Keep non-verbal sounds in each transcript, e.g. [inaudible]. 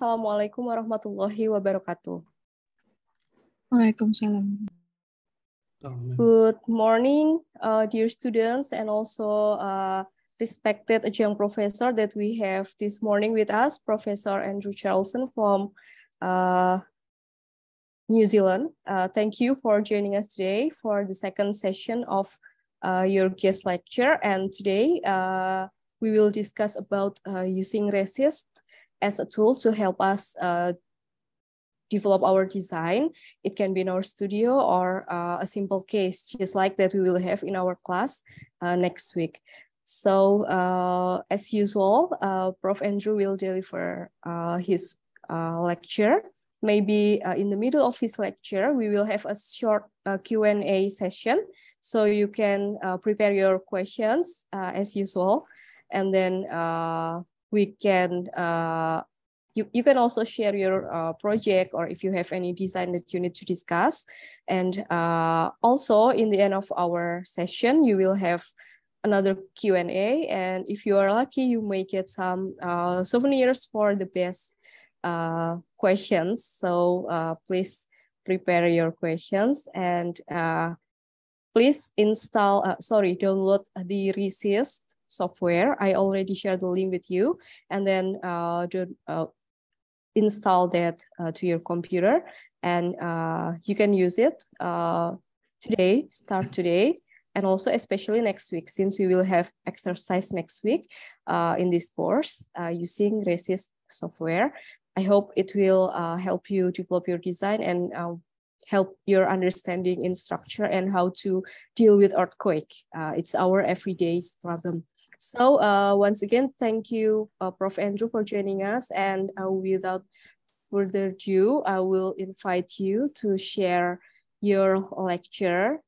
Assalamualaikum warahmatullahi wabarakatuh. Waalaikumsalam. Good morning, uh, dear students, and also uh, respected young professor that we have this morning with us, Professor Andrew Charleson from uh, New Zealand. Uh, thank you for joining us today for the second session of uh, your guest lecture. And today uh, we will discuss about using resist as a tool to help us develop our design. It can be in our studio or uh, a simple case, just like that we will have in our class uh, next week. So uh, as usual, uh, Prof. Andrew will deliver uh, his uh, lecture. Maybe in the middle of his lecture, we will have a short Q&A session. So you can prepare your questions as usual. And then we can you, you can also share your uh, project or if you have any design that you need to discuss. And uh, also in the end of our session, you will have another Q&A. And if you are lucky, you may get some uh, souvenirs for the best uh, questions. So uh, please prepare your questions and uh, please install, sorry, download the Resist software. I already shared the link with you. And then uh, do, uh, install that uh, to your computer and uh, you can use it uh, today, start today, and also especially next week, since we will have exercise next week uh, in this course uh, using Resist software. I hope it will uh, help you develop your design and help your understanding in structure and how to deal with earthquake. it's our everyday problem. So uh, once again, thank you, uh, Prof. Andrew, for joining us. And uh, without further ado, I will invite you to share your lecture.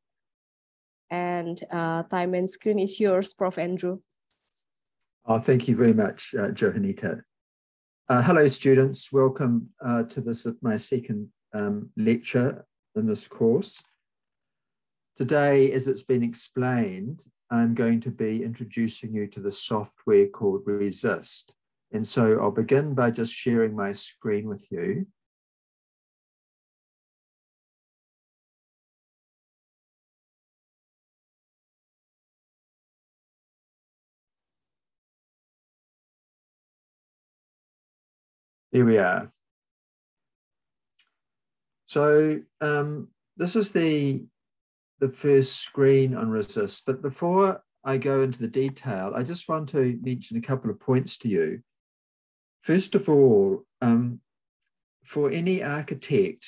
And uh, time and screen is yours, Prof. Andrew. Oh, thank you very much, uh, Johanita. Uh, hello, students. Welcome to this my second um, lecture in this course. Today, as it's been explained, I'm going to be introducing you to the software called Resist. And so I'll begin by just sharing my screen with you. Here we are. So um, this is the the first screen on resist. But before I go into the detail, I just want to mention a couple of points to you. First of all, um, for any architect,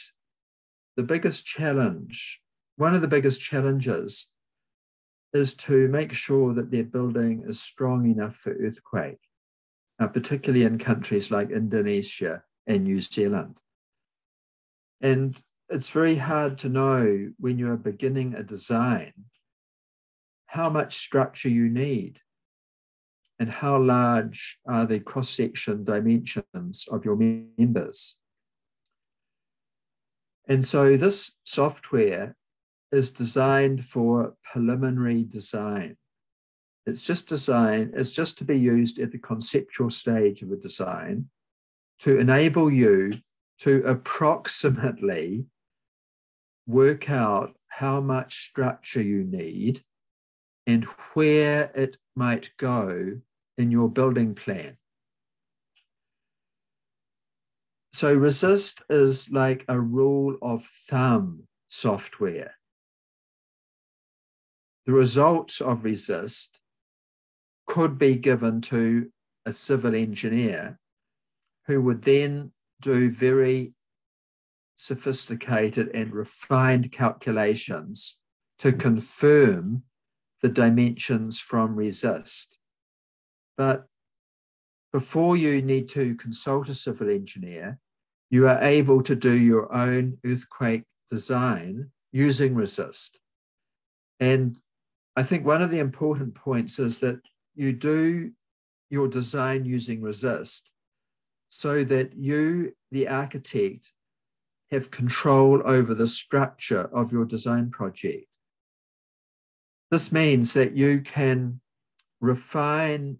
the biggest challenge, one of the biggest challenges, is to make sure that their building is strong enough for earthquake, uh, particularly in countries like Indonesia and New Zealand. And it's very hard to know when you are beginning a design how much structure you need and how large are the cross-section dimensions of your members. And so this software is designed for preliminary design. It's just design, it's just to be used at the conceptual stage of a design to enable you to approximately work out how much structure you need and where it might go in your building plan. So resist is like a rule of thumb software. The results of resist could be given to a civil engineer who would then do very sophisticated and refined calculations to confirm the dimensions from resist. But before you need to consult a civil engineer, you are able to do your own earthquake design using resist. And I think one of the important points is that you do your design using resist so that you, the architect, have control over the structure of your design project. This means that you can refine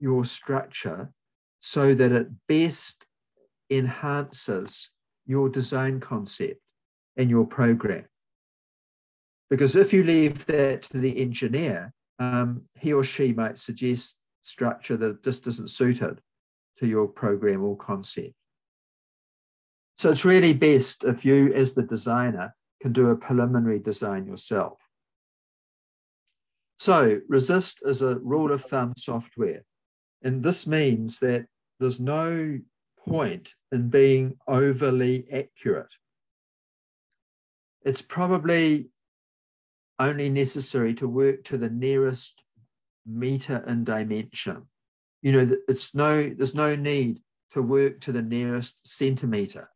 your structure so that it best enhances your design concept and your program. Because if you leave that to the engineer, um, he or she might suggest structure that just isn't suited to your program or concept. So it's really best if you, as the designer, can do a preliminary design yourself. So resist is a rule of thumb software. And this means that there's no point in being overly accurate. It's probably only necessary to work to the nearest meter in dimension. You know, it's no, there's no need to work to the nearest centimeter.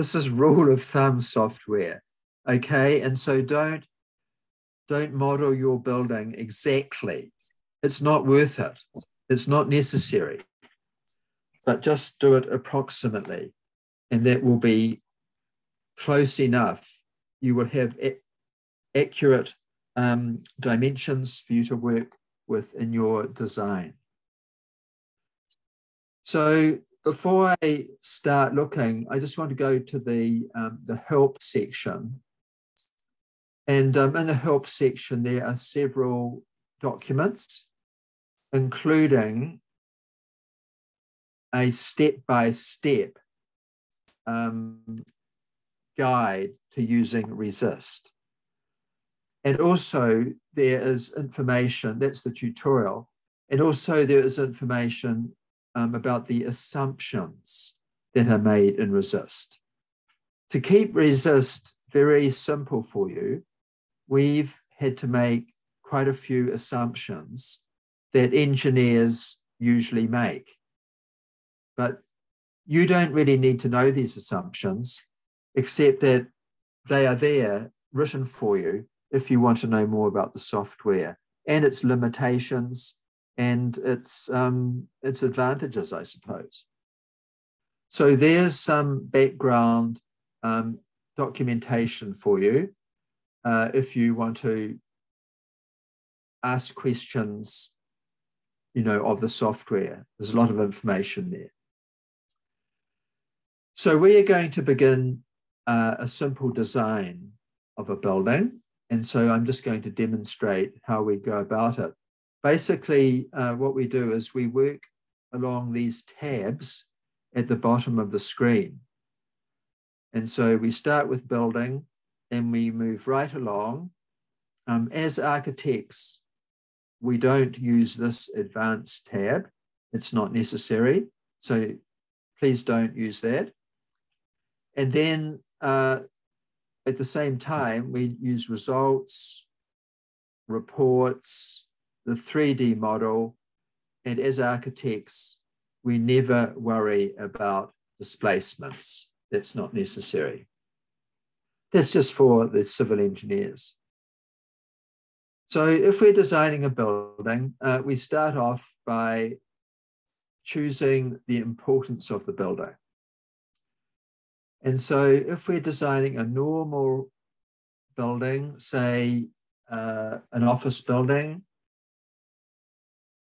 This is rule of thumb software. Okay. And so don't don't model your building exactly. It's not worth it. It's not necessary. But just do it approximately, and that will be close enough. You will have accurate um, dimensions for you to work with in your design. So before I start looking, I just want to go to the, um, the help section and um, in the help section, there are several documents, including a step-by-step um, guide to using resist. And also there is information, that's the tutorial, and also there is information um, about the assumptions that are made in resist. To keep resist very simple for you, we've had to make quite a few assumptions that engineers usually make. But you don't really need to know these assumptions, except that they are there written for you if you want to know more about the software and its limitations and its, um, its advantages, I suppose. So there's some background um, documentation for you uh, if you want to ask questions, you know, of the software. There's a lot of information there. So we are going to begin uh, a simple design of a building. And so I'm just going to demonstrate how we go about it. Basically, uh, what we do is we work along these tabs at the bottom of the screen. And so we start with building, and we move right along. Um, as architects, we don't use this advanced tab. It's not necessary. So please don't use that. And then uh, at the same time, we use results, reports, the 3D model. And as architects, we never worry about displacements. That's not necessary. That's just for the civil engineers. So if we're designing a building, uh, we start off by choosing the importance of the building. And so if we're designing a normal building, say uh, an office building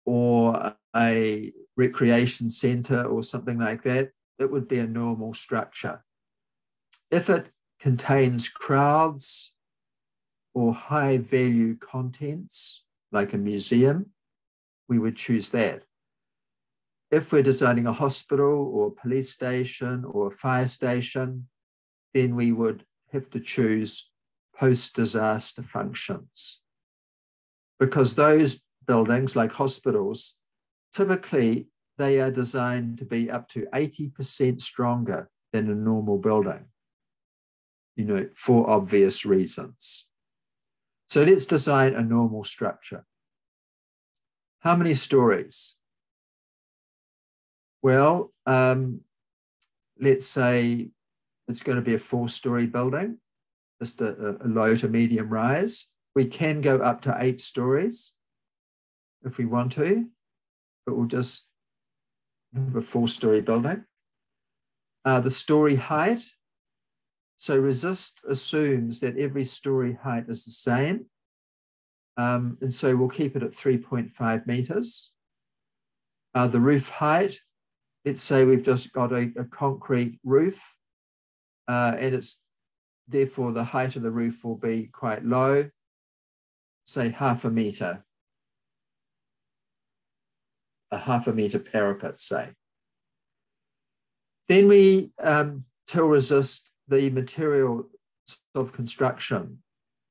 or a recreation center or something like that, it would be a normal structure. If it contains crowds or high value contents, like a museum, we would choose that. If we're designing a hospital or a police station or a fire station, then we would have to choose post disaster functions. Because those buildings, like hospitals, typically they are designed to be up to 80% stronger than a normal building you know, for obvious reasons. So let's design a normal structure. How many stories? Well, um, let's say it's going to be a four story building, just a, a low to medium rise. We can go up to eight stories if we want to, but we'll just have a four story building. Uh, the story height so resist assumes that every story height is the same. Um, and so we'll keep it at 3.5 meters. Uh, the roof height, let's say we've just got a, a concrete roof uh, and it's therefore the height of the roof will be quite low, say half a meter, a half a meter parapet, say. Then we um, till resist the material of construction.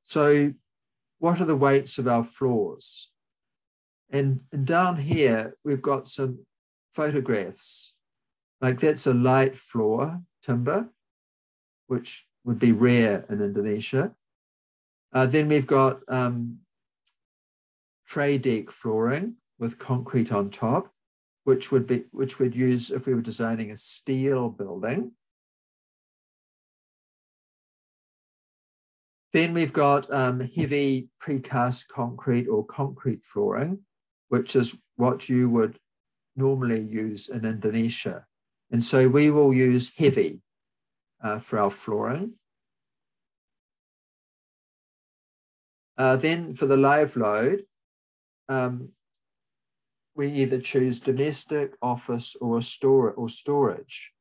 So what are the weights of our floors? And, and down here, we've got some photographs. Like that's a light floor timber, which would be rare in Indonesia. Uh, then we've got um, tray deck flooring with concrete on top, which would be which we'd use if we were designing a steel building. Then we've got um, heavy precast concrete or concrete flooring, which is what you would normally use in Indonesia. And so we will use heavy uh, for our flooring. Uh, then for the live load, um, we either choose domestic, office, or store or storage.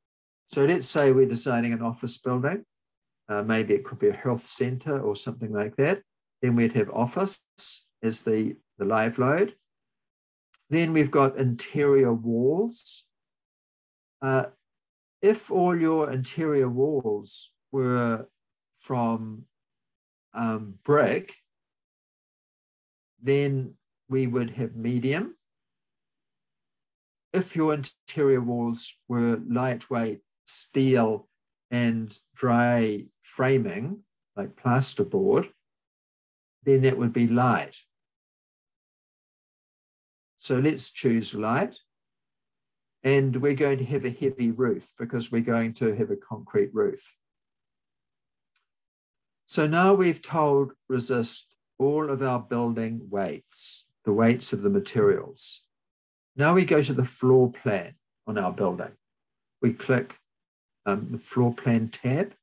So let's say we're designing an office building. Uh, maybe it could be a health center or something like that. Then we'd have office as the, the live load. Then we've got interior walls. Uh, if all your interior walls were from um, brick, then we would have medium. If your interior walls were lightweight steel and dry framing, like plasterboard, then that would be light. So let's choose light. And we're going to have a heavy roof because we're going to have a concrete roof. So now we've told resist all of our building weights, the weights of the materials. Now we go to the floor plan on our building. We click um, the floor plan tab.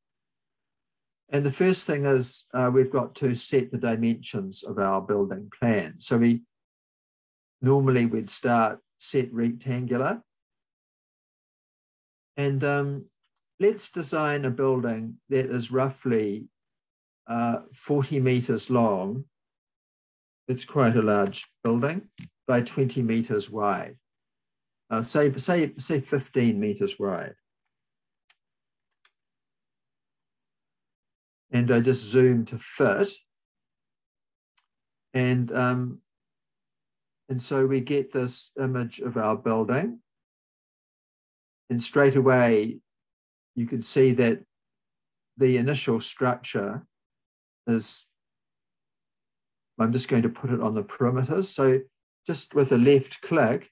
And the first thing is uh, we've got to set the dimensions of our building plan. So we normally we'd start set rectangular. And um, let's design a building that is roughly uh, 40 meters long. It's quite a large building by 20 meters wide. Uh, say, say, say 15 meters wide. And I just zoom to fit. And um, and so we get this image of our building. And straight away, you can see that the initial structure is, I'm just going to put it on the perimeters. So just with a left click,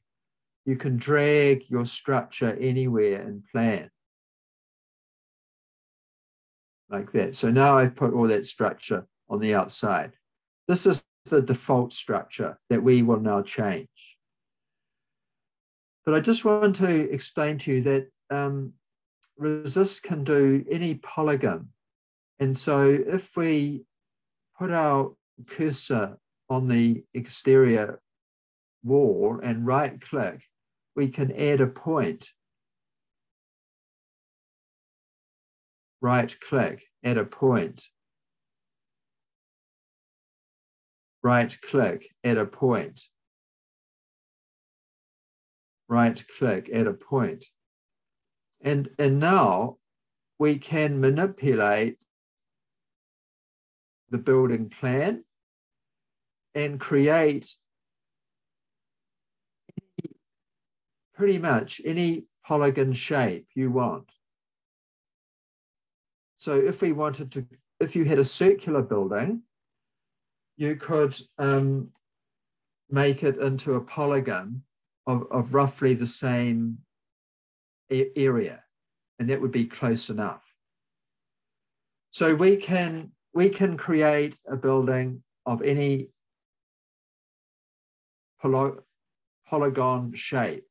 you can drag your structure anywhere in plan. Like that. So now I've put all that structure on the outside. This is the default structure that we will now change. But I just want to explain to you that um, resist can do any polygon. And so if we put our cursor on the exterior wall and right click, we can add a point. Right click, add a point. right click, add a point. Right click, add a point. And, and now we can manipulate the building plan and create pretty much any polygon shape you want. So if we wanted to, if you had a circular building, you could um, make it into a polygon of, of roughly the same area, and that would be close enough. So we can we can create a building of any poly, polygon shape.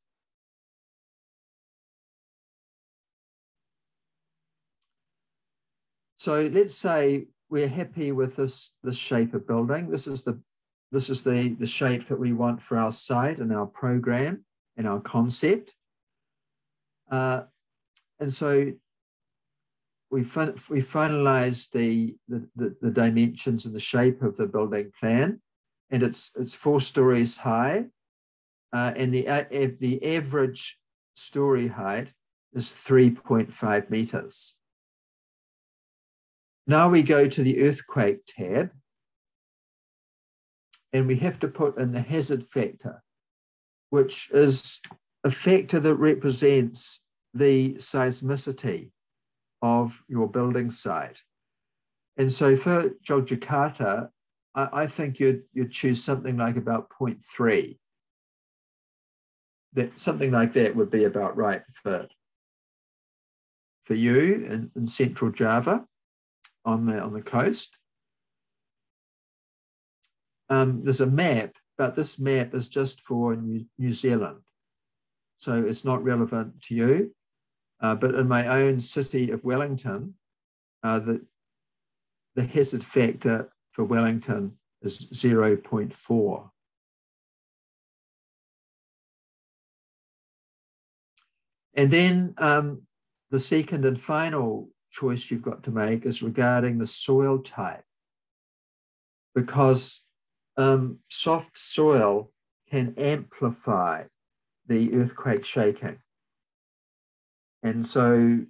So let's say we're happy with this, this shape of building. This is the this is the, the shape that we want for our site and our program and our concept. Uh, and so we, fin we finalized the, the, the, the, dimensions and the shape of the building plan, and it's, it's four stories high, uh, and the, uh, the average story height is 3.5 meters. Now we go to the earthquake tab, and we have to put in the hazard factor, which is a factor that represents the seismicity of your building site. And so for Yogyakarta, I, I think you'd, you'd choose something like about 0.3. That something like that would be about right for, for you in, in central Java on the on the coast. Um, there's a map, but this map is just for New, New Zealand. So it's not relevant to you. Uh, but in my own city of Wellington, uh, the, the hazard factor for Wellington is 0.4. And then um, the second and final choice you've got to make is regarding the soil type, because um, soft soil can amplify the earthquake shaking. And so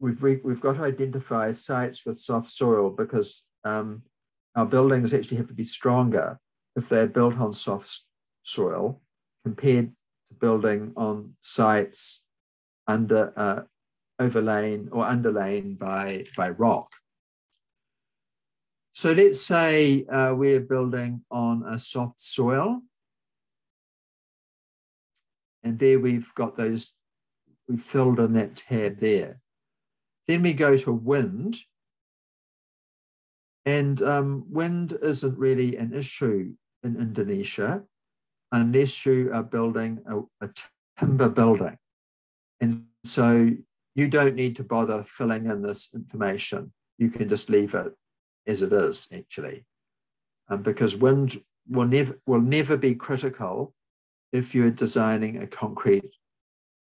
we've, re- we've got to identify sites with soft soil because um, our buildings actually have to be stronger if they're built on soft soil compared to building on sites under uh, overlain or underlain by, by rock. So let's say uh, we're building on a soft soil. And there we've got those we filled in that tab there. Then we go to wind. And um, wind isn't really an issue in Indonesia unless you are building a, a timber building. And so you don't need to bother filling in this information. You can just leave it as it is, actually. Um, because wind will never, will never be critical if you're designing a concrete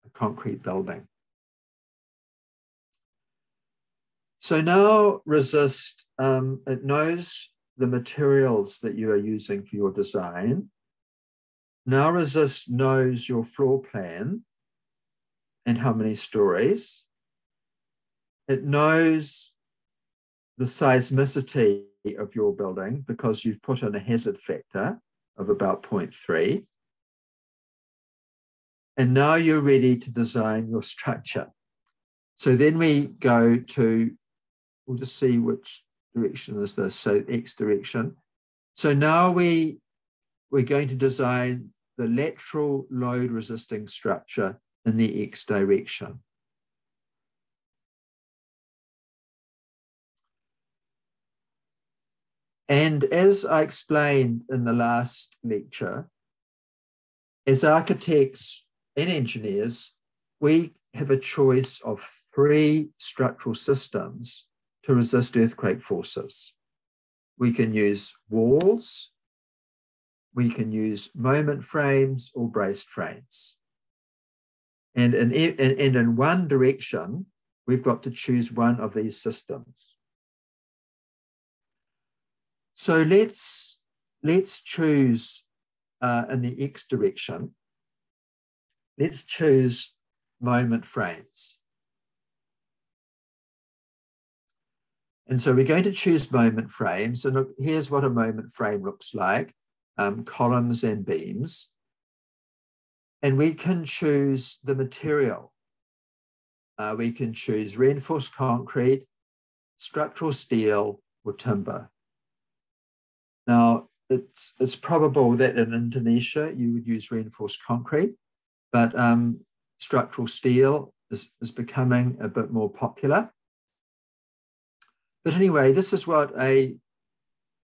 a concrete building. So now resist, um, it knows the materials that you are using for your design. Now resist knows your floor plan and how many stories. It knows the seismicity of your building because you've put in a hazard factor of about 0.3. And now you're ready to design your structure. So then we go to, we'll just see which direction is this. So X direction. So now we, we're going to design the lateral load resisting structure in the X direction. And as I explained in the last lecture, as architects, and engineers, we have a choice of three structural systems to resist earthquake forces. We can use walls, we can use moment frames or braced frames. And in, and in one direction, we've got to choose one of these systems. So let's, let's choose uh, in the X direction Let's choose moment frames. And so we're going to choose moment frames. And here's what a moment frame looks like, um, columns and beams. And we can choose the material. Uh, we can choose reinforced concrete, structural steel, or timber. Now, it's, it's probable that in Indonesia, you would use reinforced concrete but um, structural steel is, is becoming a bit more popular. But anyway, this is what a,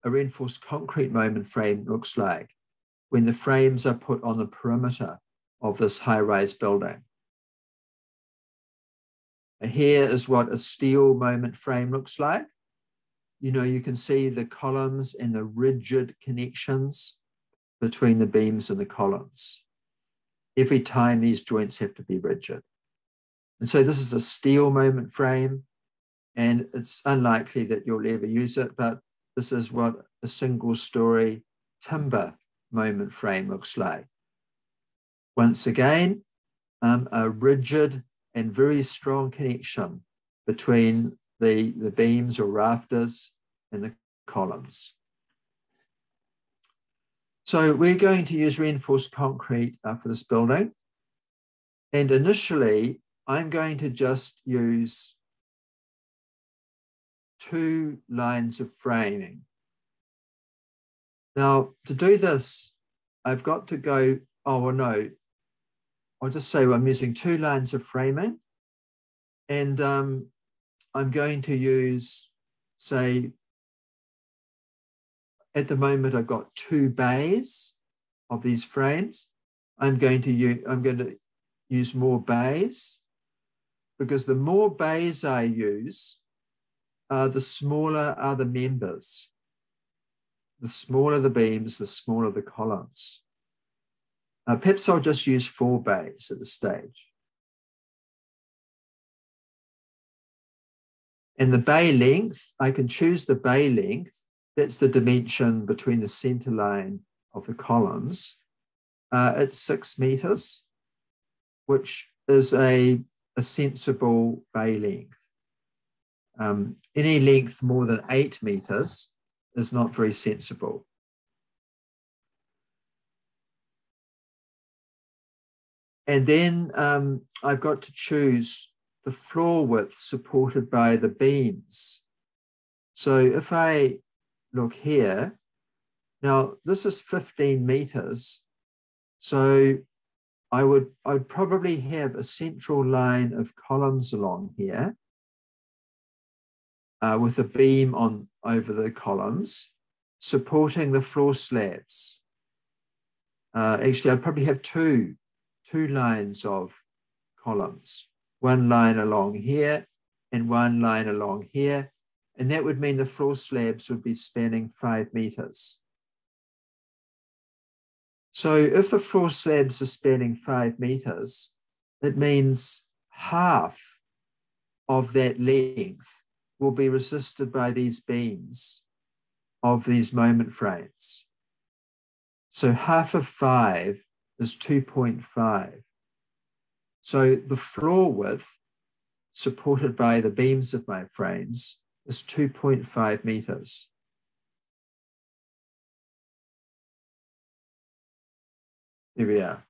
a reinforced concrete moment frame looks like when the frames are put on the perimeter of this high-rise building. And here is what a steel moment frame looks like. You know, you can see the columns and the rigid connections between the beams and the columns every time these joints have to be rigid. And so this is a steel moment frame, and it's unlikely that you'll ever use it, but this is what a single story timber moment frame looks like. Once again, um, a rigid and very strong connection between the, the beams or rafters and the columns. So we're going to use reinforced concrete uh, for this building. And initially, I'm going to just use two lines of framing. Now, to do this, I've got to go, oh, well, no, I'll just say I'm using two lines of framing and um, I'm going to use, say, at the moment I've got two bays of these frames. I'm going to use, I'm going to use more bays because the more bays I use, uh, the smaller are the members. The smaller the beams, the smaller the columns. Uh, perhaps I'll just use four bays at the stage. And the bay length, I can choose the bay length. That's the dimension between the center line of the columns. Uh, it's six meters, which is a, a sensible bay length. Um, any length more than eight meters is not very sensible. And then um, I've got to choose the floor width supported by the beams. So if I look here, now this is 15 meters. So I would I'd probably have a central line of columns along here uh, with a beam on over the columns supporting the floor slabs. Uh, actually, I'd probably have two two lines of columns, one line along here and one line along here. And that would mean the floor slabs would be spanning five meters. So if the floor slabs are spanning five meters, it means half of that length will be resisted by these beams of these moment frames. So half of five is 2.5. So the floor width supported by the beams of my frames is 2.5 meters. Here we are.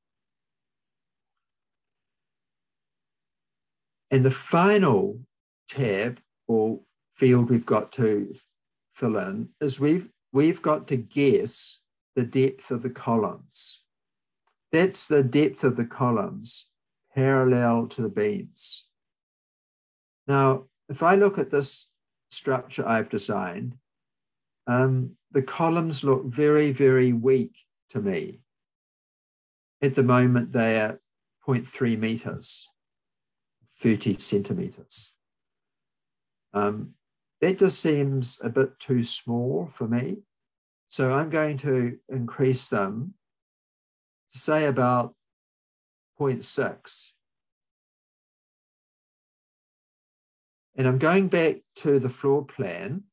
And the final tab or field we've got to fill in is we've, we've got to guess the depth of the columns. That's the depth of the columns parallel to the beams. Now, if I look at this structure I've designed, um, the columns look very, very weak to me. At the moment, they are 0.3 meters, 30 centimeters. Um, that just seems a bit too small for me. So I'm going to increase them to say about 0.6. And I'm going back to the floor plan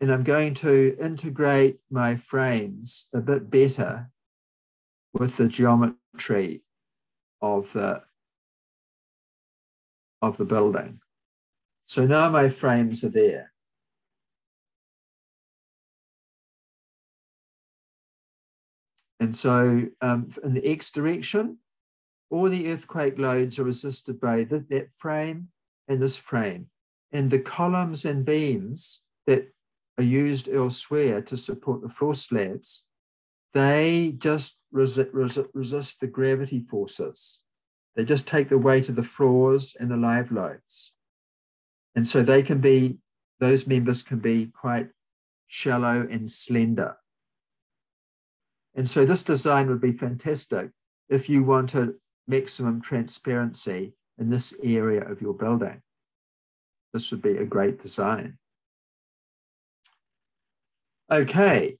and I'm going to integrate my frames a bit better with the geometry of the, of the building. So now my frames are there. And so um, in the X direction, all the earthquake loads are resisted by the, that frame and this frame. And the columns and beams that are used elsewhere to support the floor slabs, they just resist, the gravity forces. They just take the weight of the floors and the live loads. And so they can be, those members can be quite shallow and slender. And so this design would be fantastic if you wanted maximum transparency in this area of your building. This would be a great design. Okay,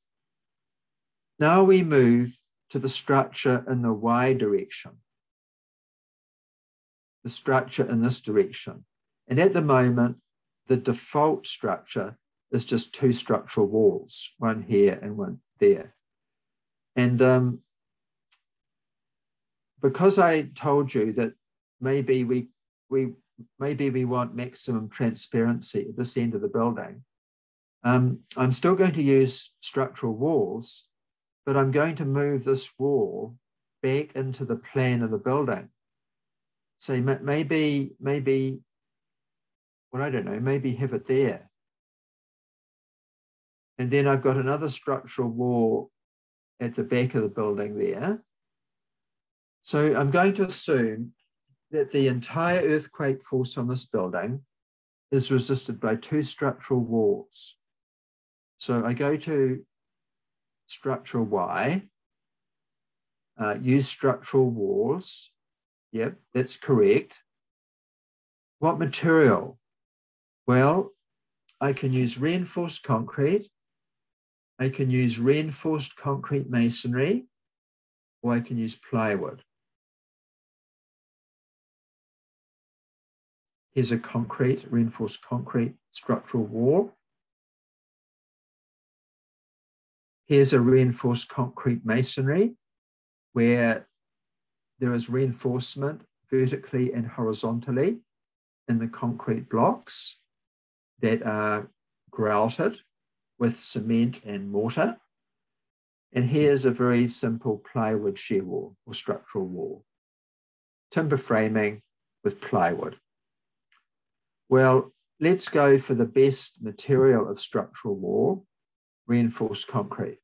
now we move to the structure in the Y direction. the structure in this direction. And at the moment, the default structure is just two structural walls, one here and one there. And um, because I told you that maybe we, we, maybe we want maximum transparency at this end of the building, um, I'm still going to use structural walls, but I'm going to move this wall back into the plan of the building. So maybe, maybe, well, I don't know, maybe have it there. And then I've got another structural wall at the back of the building there. So I'm going to assume that the entire earthquake force on this building is resisted by two structural walls. So I go to structural Y, uh, use structural walls. Yep, that's correct. What material? Well, I can use reinforced concrete. I can use reinforced concrete masonry, or I can use plywood. Here's a concrete, reinforced concrete structural wall. Here's a reinforced concrete masonry where there is reinforcement vertically and horizontally in the concrete blocks that are grouted with cement and mortar. And here's a very simple plywood shear wall or structural wall. Timber framing with plywood. Well, let's go for the best material of structural wall, reinforced concrete.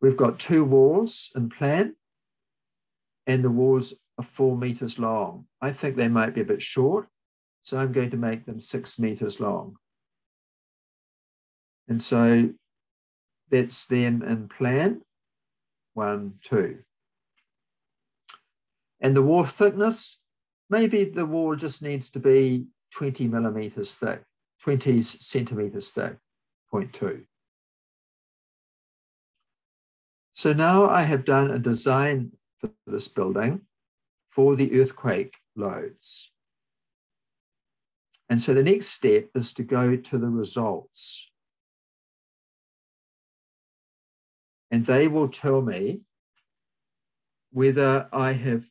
We've got two walls in plan, and the walls are four meters long. I think they might be a bit short, so I'm going to make them six meters long. And so that's them in plan, one, two. And the wall thickness, maybe the wall just needs to be 20 millimeters thick, 20 centimeters thick, 0.2. So now I have done a design for this building for the earthquake loads. And so the next step is to go to the results. And they will tell me whether I have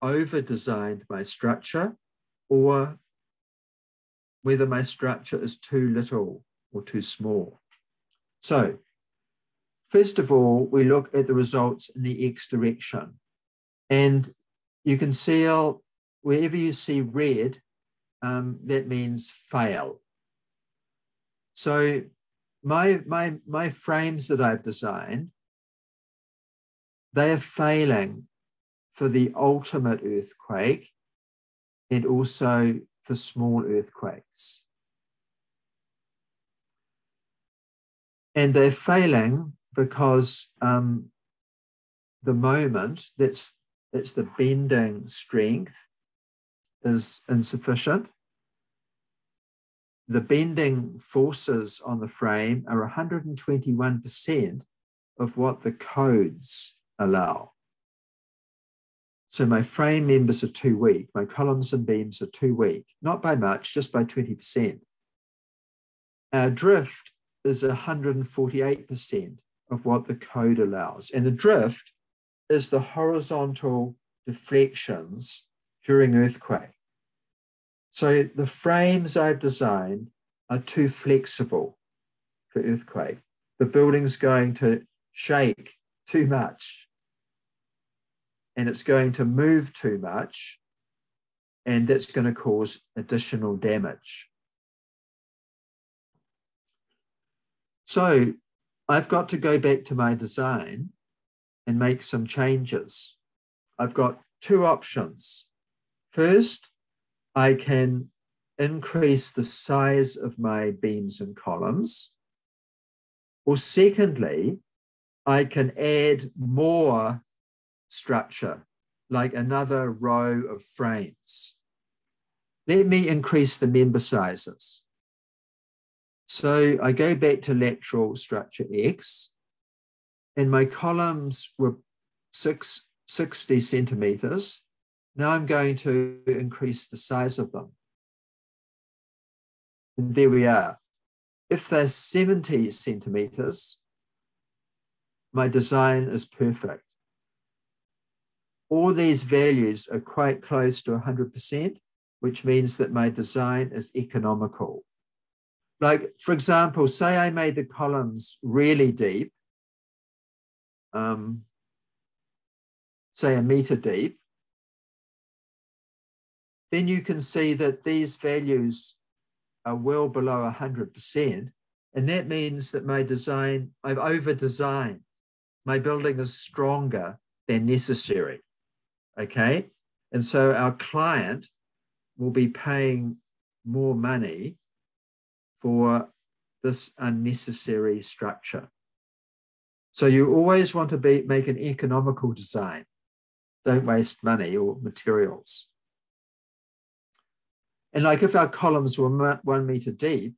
over designed my structure or whether my structure is too little or too small. So First of all, we look at the results in the X direction. And you can see wherever you see red, um, that means fail. So my, my, my frames that I've designed, they are failing for the ultimate earthquake and also for small earthquakes. And they're failing because um, the moment that's that's the bending strength is insufficient. The bending forces on the frame are 121% of what the codes allow. So my frame members are too weak, my columns and beams are too weak, not by much, just by 20%. Our drift is 148% of what the code allows. And the drift is the horizontal deflections during earthquake. So the frames I've designed are too flexible for earthquake. The building's going to shake too much and it's going to move too much and that's going to cause additional damage. So I've got to go back to my design and make some changes. I've got two options. First, I can increase the size of my beams and columns. Or secondly, I can add more structure, like another row of frames. Let me increase the member sizes. So I go back to lateral structure X, and my columns were six, 60 centimeters, Now I'm going to increase the size of them. And there we are. If they're 70 centimeters, my design is perfect. All these values are quite close to 100%, which means that my design is economical. Like, for example, say I made the columns really deep, um, say a meter deep, then you can see that these values are well below 100%. And that means that my design, I've over designed. My building is stronger than necessary. Okay. And so our client will be paying more money for this unnecessary structure. So you always want to be, make an economical design. Don't waste money or materials. And like if our columns were one meter deep,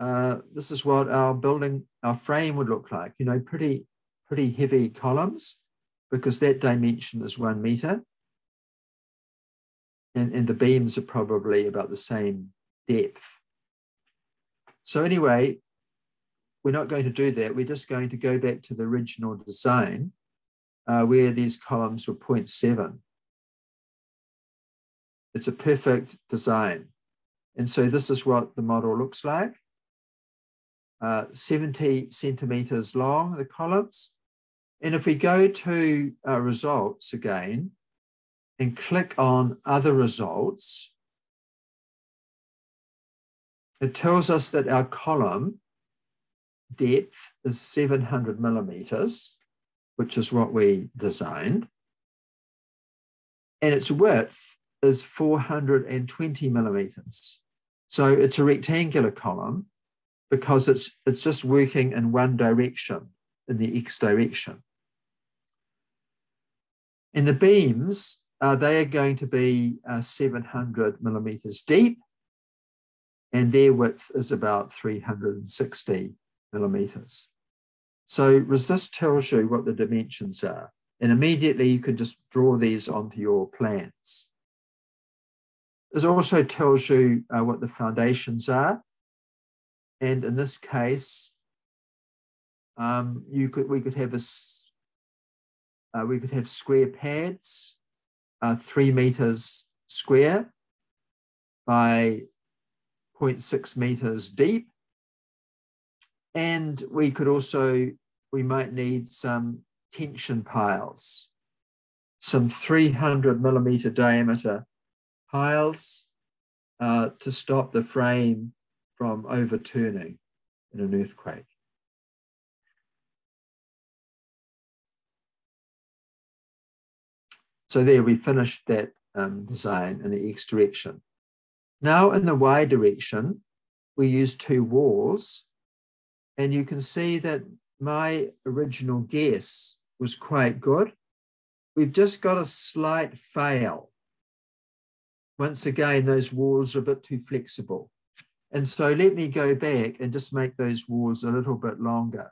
uh, this is what our building, our frame would look like, you know, pretty, pretty heavy columns because that dimension is one meter. And, and the beams are probably about the same depth. So anyway, we're not going to do that. We're just going to go back to the original design uh, where these columns were 0.7. It's a perfect design. And so this is what the model looks like. Uh, 70 centimeters long, the columns. And if we go to uh, results again and click on other results, it tells us that our column depth is 700 millimeters, which is what we designed. And its width is 420 millimeters. So it's a rectangular column because it's, it's just working in one direction, in the x direction. And the beams, uh, they are going to be uh, 700 millimeters deep, and their width is about 360 millimeters. So resist tells you what the dimensions are, and immediately you can just draw these onto your plans. It also tells you uh, what the foundations are. And in this case, um, you could we could have a uh, we could have square pads, uh, three meters square by 0.6 meters deep. And we could also, we might need some tension piles, some 300 millimeter diameter piles uh, to stop the frame from overturning in an earthquake. So there we finished that um, design in the X direction. Now in the Y direction, we use two walls and you can see that my original guess was quite good. We've just got a slight fail once again, those walls are a bit too flexible. And so let me go back and just make those walls a little bit longer.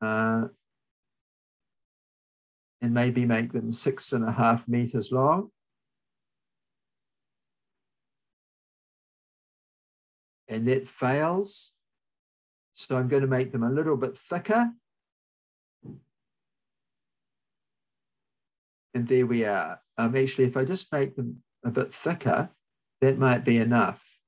Uh, and maybe make them six and a half meters long. And that fails. So I'm going to make them a little bit thicker. And there we are. Um, actually, if I just make them a bit thicker, that might be enough.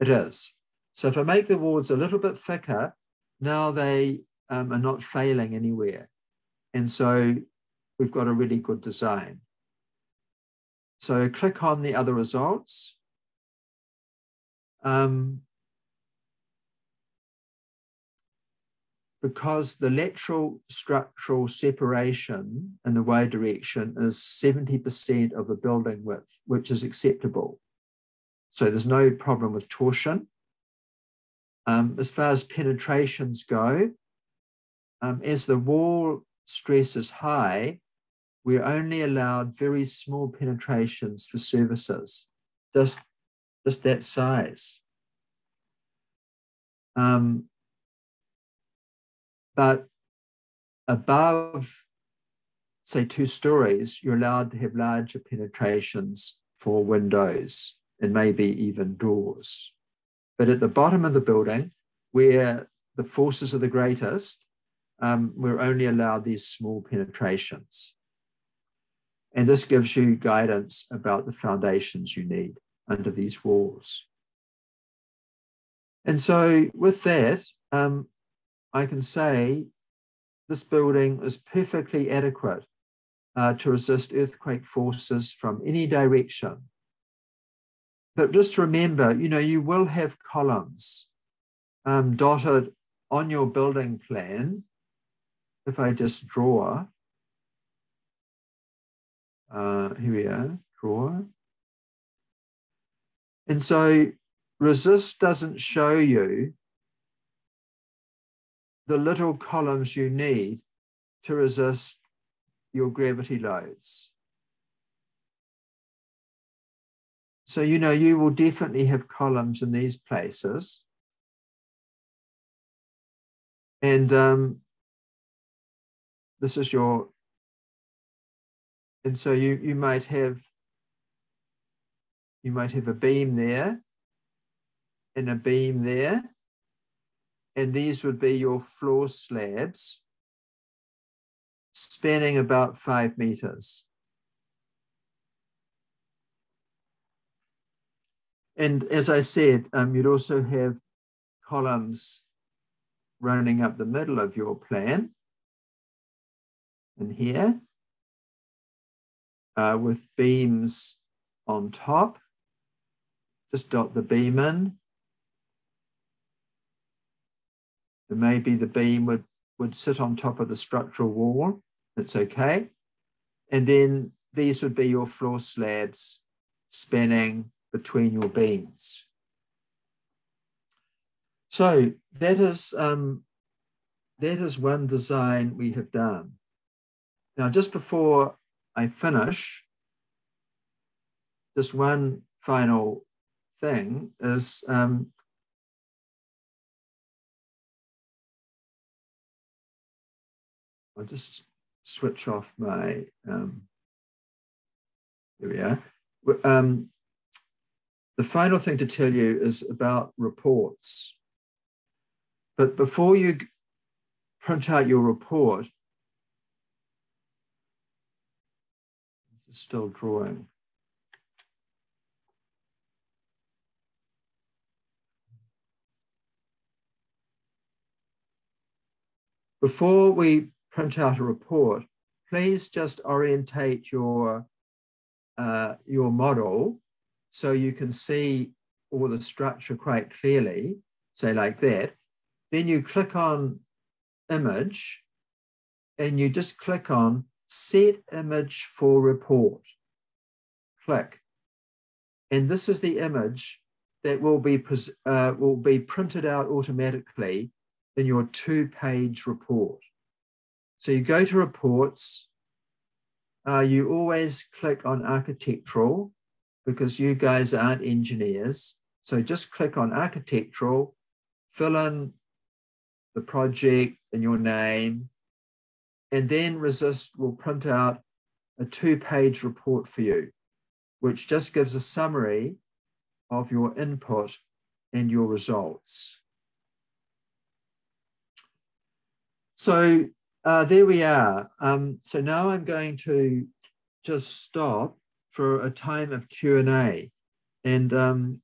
It is. So if I make the wards a little bit thicker, now they um, are not failing anywhere. And so we've got a really good design. So click on the other results. Um, because the lateral structural separation in the Y direction is 70% of the building width, which is acceptable. So there's no problem with torsion. Um, as far as penetrations go, um, as the wall stress is high, we're only allowed very small penetrations for services, just, just that size. Um, but above say two stories, you're allowed to have larger penetrations for windows and maybe even doors. But at the bottom of the building, where the forces are the greatest, um, we're only allowed these small penetrations. And this gives you guidance about the foundations you need under these walls. And so with that, um, I can say this building is perfectly adequate uh, to resist earthquake forces from any direction. But just remember, you know, you will have columns um, dotted on your building plan. If I just draw, uh, here we are, draw. And so resist doesn't show you the little columns you need to resist your gravity loads. So, you know, you will definitely have columns in these places. And um, this is your, and so you, you might have, you might have a beam there and a beam there. And these would be your floor slabs spanning about five meters. And as I said, um, you'd also have columns running up the middle of your plan and here uh, with beams on top. Just dot the beam in. Maybe the beam would, would sit on top of the structural wall. That's okay. And then these would be your floor slabs spanning between your beams. So that is, um, that is one design we have done. Now, just before I finish, just one final thing is um, I'll just switch off my, um, here we are. Um, the final thing to tell you is about reports. But before you print out your report, this is still drawing. Before we print out a report, please just orientate your, uh, your model so you can see all the structure quite clearly, say like that. Then you click on image and you just click on set image for report. Click. And this is the image that will be, uh, will be printed out automatically in your two page report. So you go to reports, uh, you always click on architectural because you guys aren't engineers. So just click on architectural, fill in the project and your name, and then Resist will print out a two-page report for you, which just gives a summary of your input and your results. So uh, there we are. Um, so now I'm going to just stop for a time of Q&A. And um,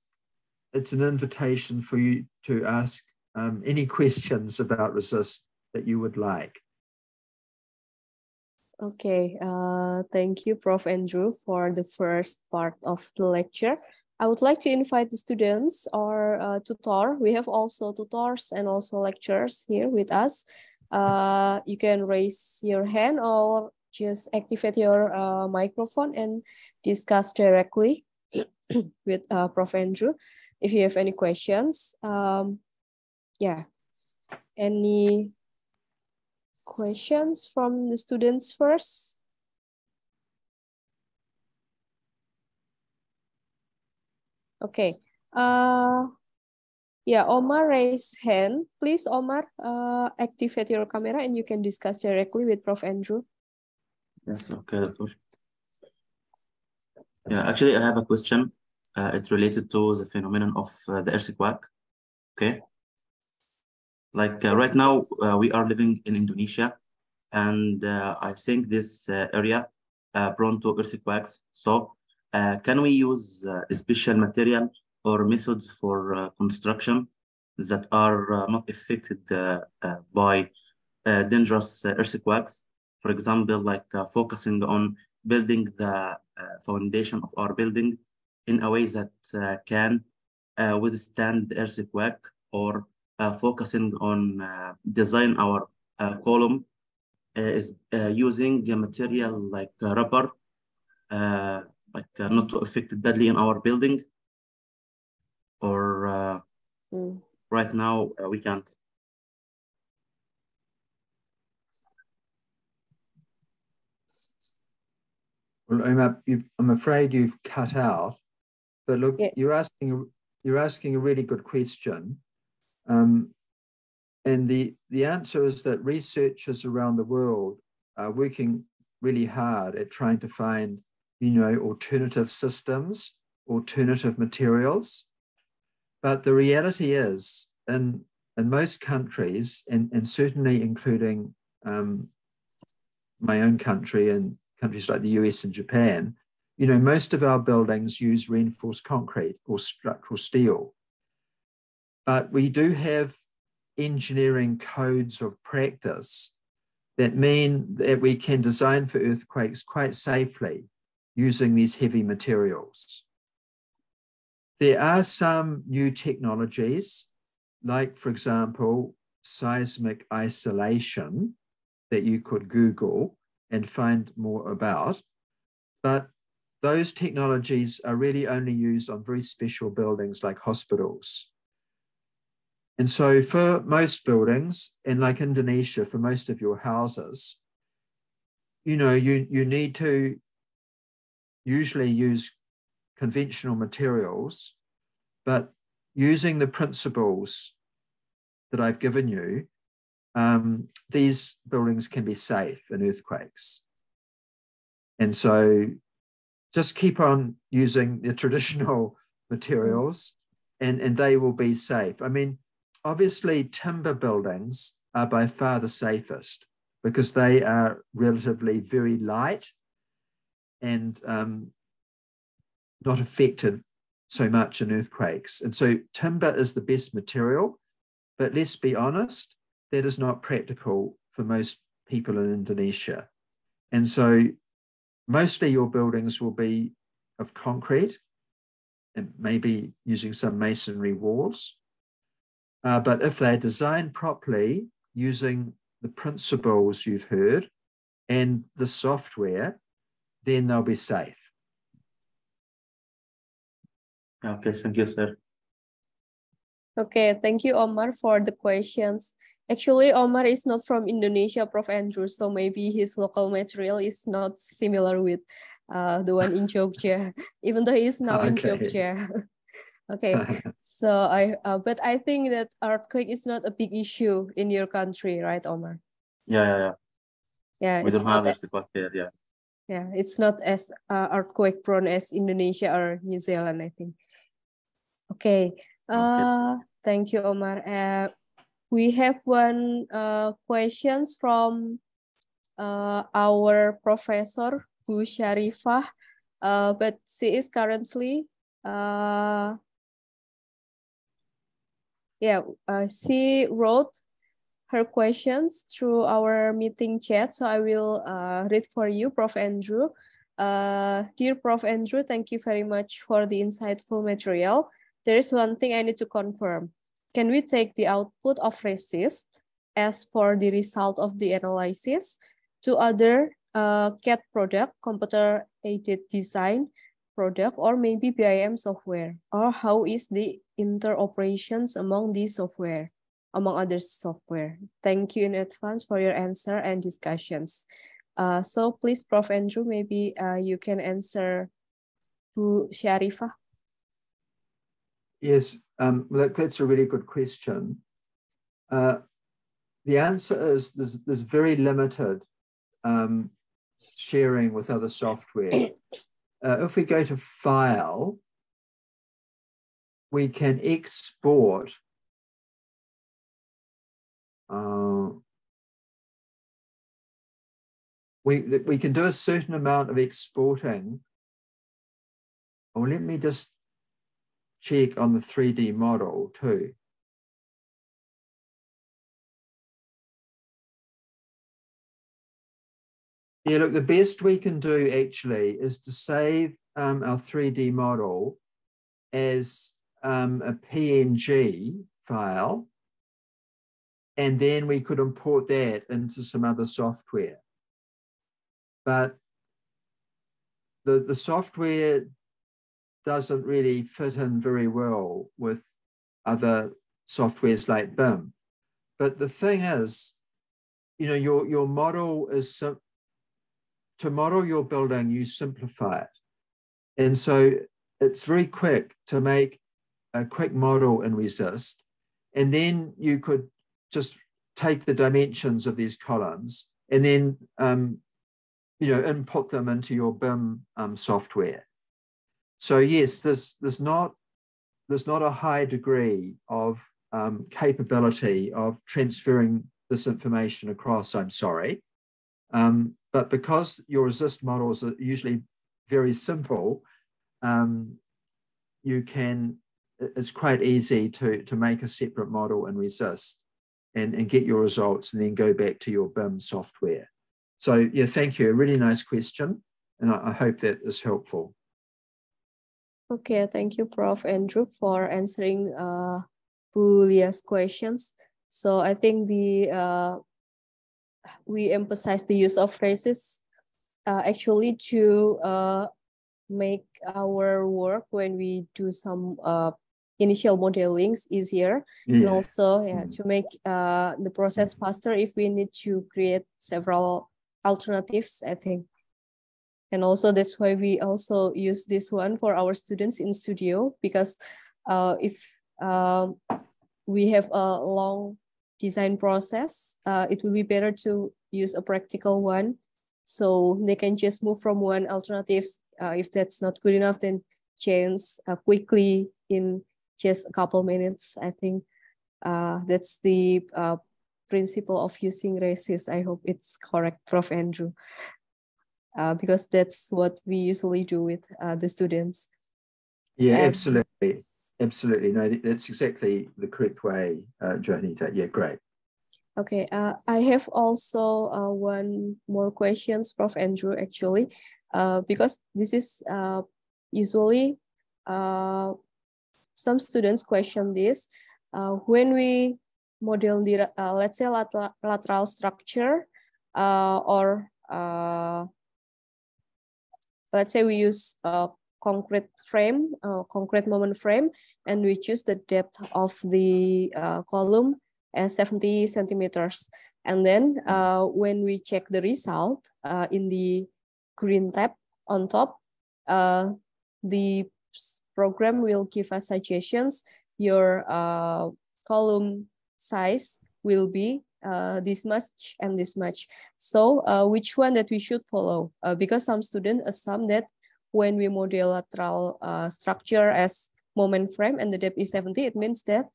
it's an invitation for you to ask um, any questions about resist that you would like. Okay, uh, thank you, Prof. Andrew, for the first part of the lecture. I would like to invite the students or uh, tutor. We have also tutors and also lecturers here with us. Uh, you can raise your hand or just activate your uh, microphone and discuss directly [clears throat] with uh, Prof. Andrew. If you have any questions, um, yeah, any questions from the students first? Okay. Uh, yeah, Omar raise hand. Please, Omar, uh, activate your camera and you can discuss directly with Prof. Andrew. Yes, okay. Yeah, actually, I have a question. Uh, it's related to the phenomenon of uh, the earthquake. Okay. Like uh, right now, uh, we are living in Indonesia, and uh, I think this uh, area prone to earthquakes. So, can we use a special material or methods for uh, construction that are uh, not affected uh, by dangerous earthquakes? For example, like focusing on building the foundation of our building in a way that uh, can uh, withstand earthquake or uh, focusing on design our column is using a material like rubber, like not to affect it badly in our building or mm. right now we can't. Well, I'm, I'm afraid you've cut out. But look, yeah. you're asking you're asking a really good question, um, and the the answer is that researchers around the world are working really hard at trying to find you know alternative systems, alternative materials. But the reality is, in in most countries, and, and certainly including um, my own country and countries like the US and Japan, you know, most of our buildings use reinforced concrete or structural steel. But we do have engineering codes of practice that mean that we can design for earthquakes quite safely using these heavy materials. There are some new technologies, like, for example, seismic isolation, that you could Google and find more about. But those technologies are really only used on very special buildings like hospitals. And so, for most buildings, and like Indonesia, for most of your houses, you know, you, you need to usually use conventional materials, but using the principles that I've given you, um, these buildings can be safe in earthquakes. And so just keep on using the traditional [laughs] materials and, and they will be safe. I mean, obviously, timber buildings are by far the safest because they are relatively very light and um, not affected so much in earthquakes. And so, timber is the best material, but let's be honest, that is not practical for most people in Indonesia. And so, Mostly your buildings will be of concrete and maybe using some masonry walls. Uh, but if they're designed properly using the principles you've heard and the software, then they'll be safe. Okay, thank you, sir. Okay, thank you, Omar, for the questions. Actually, Omar is not from Indonesia, Prof. Andrew, so maybe his local material is not similar with uh, the one in Jogja, [laughs] even though he's now okay. in Jogja. [laughs] okay, [laughs] so I, uh, but I think that earthquake is not a big issue in your country, right, Omar? Yeah, yeah, yeah. Yeah, we don't have earthquake here, yeah. Yeah, it's not as uh, earthquake prone as Indonesia or New Zealand, I think. Okay. Uh, okay. Thank you, Omar. Uh, we have one uh, questions from uh, our professor, Bu Sharifah, uh, but she is currently, uh, yeah, uh, she wrote her questions through our meeting chat. So I will uh, read for you, Prof. Andrew. Uh, dear Prof. Andrew, thank you very much for the insightful material. There is one thing I need to confirm. Can we take the output of RESIST as for the result of the analysis to other uh, CAD product, computer aided design product, or maybe BIM software? Or how is the interoperations among these software, among other software? Thank you in advance for your answer and discussions. Uh, so please, Prof. Andrew, maybe uh, you can answer to Sharifah. Yes, um, that, that's a really good question. Uh, the answer is there's, there's very limited um, sharing with other software. Uh, if we go to File, we can export uh, we, we can do a certain amount of exporting. Oh, let me just check on the 3D model too. Yeah, look, the best we can do actually is to save um, our 3D model as um, a PNG file, and then we could import that into some other software. But the, the software doesn't really fit in very well with other softwares like BIM. But the thing is, you know, your, your model is to model your building, you simplify it. And so it's very quick to make a quick model in Resist. And then you could just take the dimensions of these columns and then um, you know input them into your BIM um, software. So yes, there's there's not there's not a high degree of um, capability of transferring this information across. I'm sorry, um, but because your resist models are usually very simple, um, you can, it's quite easy to, to make a separate model and resist and, and get your results and then go back to your BIM software. So yeah, thank you. A really nice question. And I, I hope that is helpful. Okay, thank you, Prof. Andrew, for answering uh, Bulia's questions. So I think the uh, we emphasize the use of phrases uh, actually to uh, make our work when we do some uh, initial modelings easier yeah. and also yeah, mm. to make uh, the process faster if we need to create several alternatives i think and also that's why we also use this one for our students in studio because uh, if um, we have a long design process, uh, it will be better to use a practical one. So they can just move from one alternative. Uh, if that's not good enough, then change uh, quickly in just a couple minutes. I think uh, that's the uh, principle of using races I hope it's correct, Prof. Andrew, uh, because that's what we usually do with the students. Yeah, and, absolutely. Absolutely. No, that's exactly the correct way, uh, Johanita. Yeah, great. Okay, uh, I have also uh, one more questions, Prof. Andrew, actually, uh, because this is uh, usually uh, some students question this. Uh, when we model the, uh, let's say, lateral, lateral structure uh, or uh, let's say we use a concrete frame, a concrete moment frame, and we choose the depth of the uh, column as 70 centimeters. And then uh, when we check the result uh, in the green tab on top, uh, the program will give us suggestions. Your uh, column size will be uh, this much and this much. So uh, which one that we should follow? Uh, because some students assume that when we model lateral uh, structure as moment frame and the depth is 70, it means that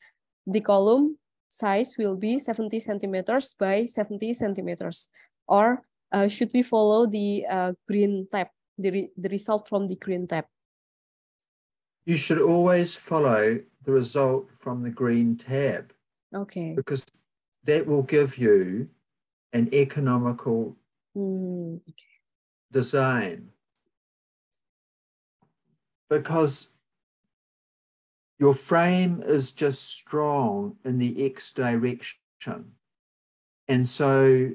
the column size will be 70 centimeters by 70 centimeters. Or uh, should we follow the uh, green tab, the, re the result from the green tab? You should always follow the result from the green tab. Okay. Because that will give you an economical mm, okay. design because your frame is just strong in the X direction. And so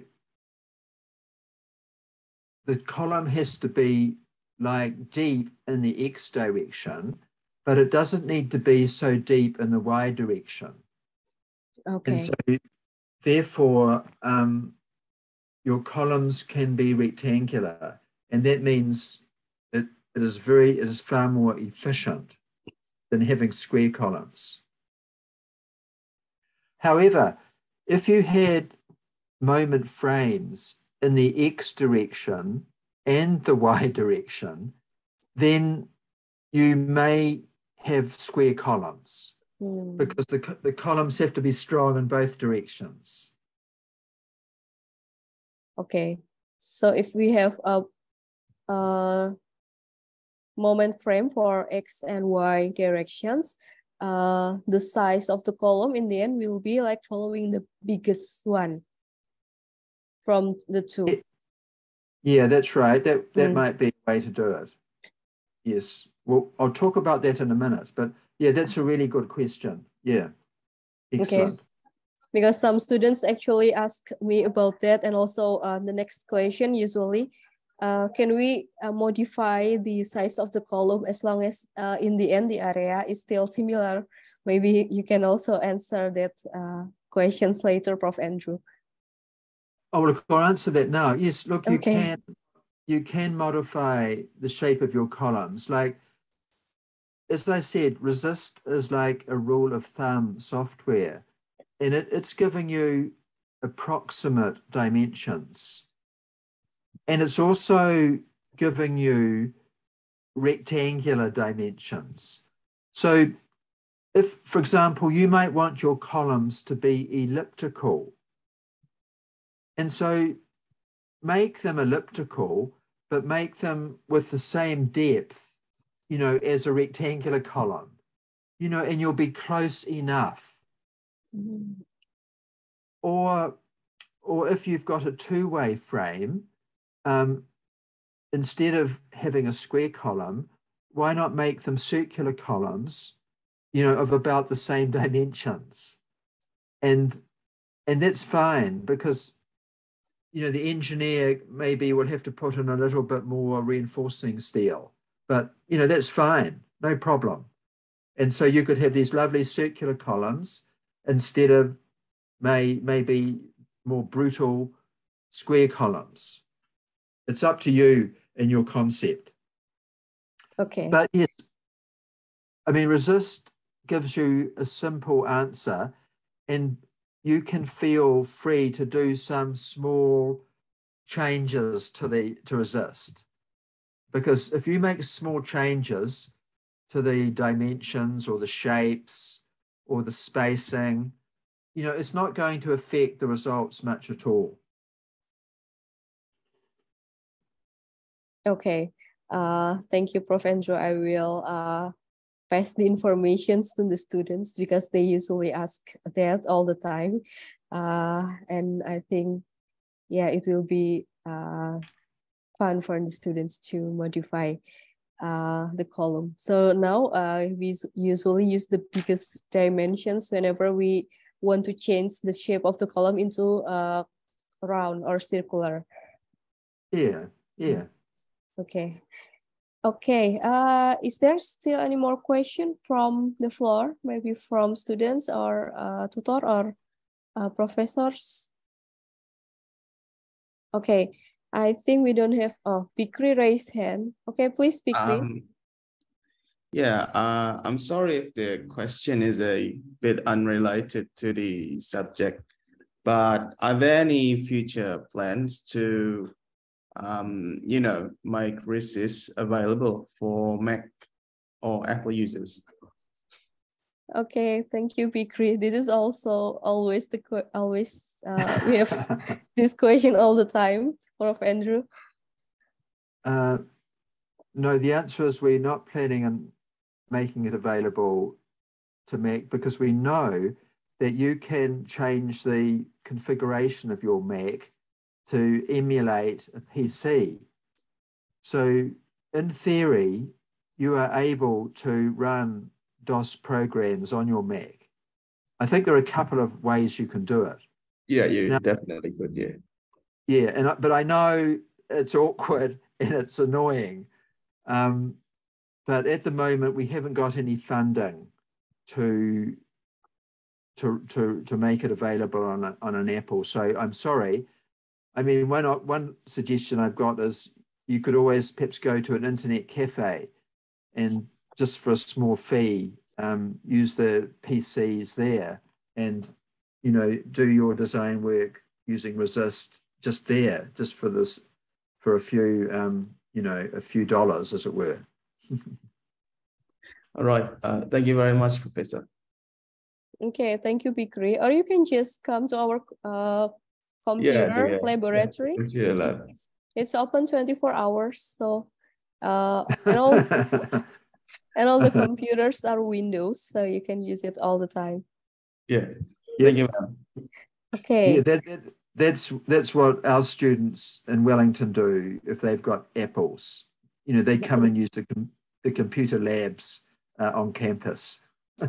the column has to be like deep in the X direction, but it doesn't need to be so deep in the Y direction. Okay. And so therefore, um, your columns can be rectangular. And that means it is very, it is far more efficient than having square columns. However, if you had moment frames in the X direction and the y [laughs] direction, then you may have square columns mm. because the, the columns have to be strong in both directions. Okay, so if we have a, a moment frame for x and y directions, uh, the size of the column in the end will be like following the biggest one from the two. Yeah, that's right. That that mm. might be a way to do it. Yes. Well, I'll talk about that in a minute. But yeah, that's a really good question. Yeah. Excellent. Okay. Because some students actually ask me about that. And also uh, the next question usually, uh, can we uh, modify the size of the column as long as uh, in the end the area is still similar? Maybe you can also answer that uh, questions later, Prof. Andrew. Oh, look, I'll answer that now. Yes, look, you okay. can you can modify the shape of your columns. Like, as I said, resist is like a rule of thumb software, and it, it's giving you approximate dimensions. And it's also giving you rectangular dimensions. So if, for example, you might want your columns to be elliptical. And so make them elliptical, but make them with the same depth, you know, as a rectangular column, you know, and you'll be close enough. Mm-hmm. Or, or if you've got a two-way frame, um, instead of having a square column, why not make them circular columns, you know, of about the same [laughs] dimensions? And and that's fine because you know, the engineer maybe will have to put in a little bit more reinforcing steel, but you know, that's fine, no problem. And so you could have these lovely circular columns instead of may maybe more brutal square columns. It's up to you and your concept. Okay. But yes, I mean, resist gives you a simple answer. And you can feel free to do some small changes to the to resist because if you make small changes to the dimensions or the shapes or the spacing you know it's not going to affect the results much at all. Okay. Uh thank you prof. Andrew. I will uh pass the information to the students because they usually ask that all the time. Uh, and I think, yeah, it will be uh, fun for the students to modify uh, the column. So now uh, we usually use the biggest dimensions whenever we want to change the shape of the column into uh, round or circular. Yeah, yeah. Okay. Okay, uh, is there still any more question from the floor, maybe from students or uh, tutor or uh, professors? Okay, I think we don't have, oh, Bikri raised hand. Okay, please, Bikri. Um, yeah, uh, I'm sorry if the question is a bit unrelated to the subject, but are there any future plans to um, you know, make Resist available for Mac or Apple users. Okay, thank you, Bikri. This is also always the always uh, we have [laughs] this question all the time, Prof. Andrew. Uh, no, the answer is we're not planning on making it available to Mac because we know that you can change the configuration of your Mac to emulate a PC. So in theory, you are able to run DOS programs on your Mac. I think there are a couple of ways you can do it. Yeah, you now, definitely could, yeah. Yeah, and I, but I know it's awkward [laughs] and it's annoying. Um, but at the moment, we haven't got any funding to to to to make it available on a, on an Apple. So I'm sorry, I mean, one, one suggestion I've got is you could always perhaps go to an internet cafe and just for a small fee, um, use the PCs there and, you know, do your design work using Resist just there, just for this, for a few, um, you know, a few dollars, as it were. [laughs] All right. Uh, thank you very much, Professor. Okay, thank you, Bikri. Or you can just come to our uh, computer yeah, yeah, laboratory. Yeah, it's open 24 hours. So uh, and all [laughs] and all the [laughs] computers are Windows, so you can use it all the time. Yeah. Thank you, ma'am. Okay. Yeah, that, that, that's that's what our students in Wellington do if they've got apples. You know, they come and use the, the computer labs uh, on campus. [laughs]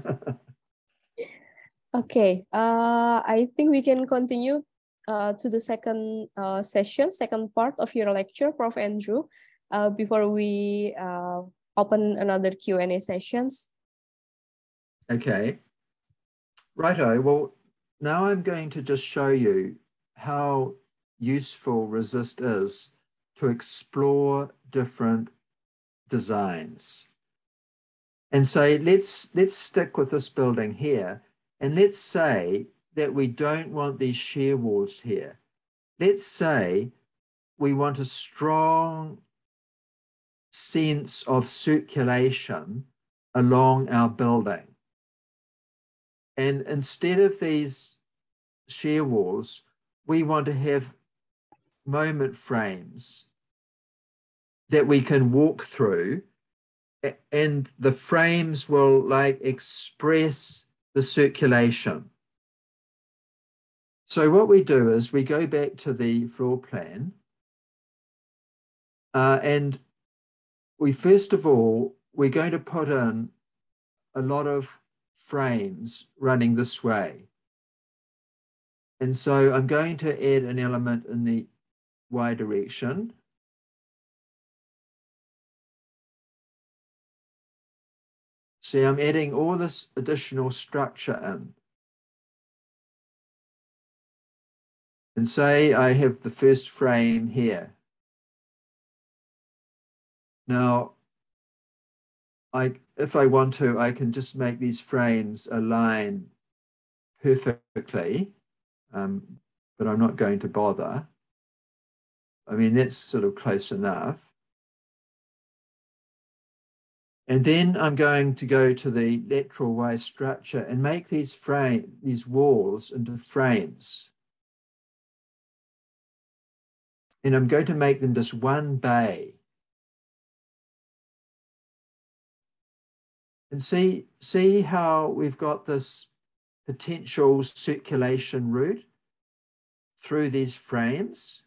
okay, uh, I think we can continue uh, to the second uh, session, second part of your lecture, Prof. Andrew, uh, before we uh, open another Q&A sessions. Okay. Righto, well, now I'm going to just show you how useful Resist is to explore different designs. And so let's, let's stick with this building here. And let's say that we don't want these shear walls here. Let's say we want a strong sense of circulation along our building. And instead of these shear walls, we want to have moment frames that we can walk through and the frames will like express the circulation. So what we do is we go back to the floor plan uh, and we first of all, we're going to put in a lot of frames running this way. And so I'm going to add an element in the Y direction. See, I'm adding all this additional structure in. And say I have the first frame here. Now, I, if I want to, I can just make these frames align perfectly, um, but I'm not going to bother. I mean, that's sort of close enough. And then I'm going to go to the lateral Y structure and make these frame, these walls into frames. And I'm going to make them just one bay. And see, see how we've got this potential circulation route through these frames.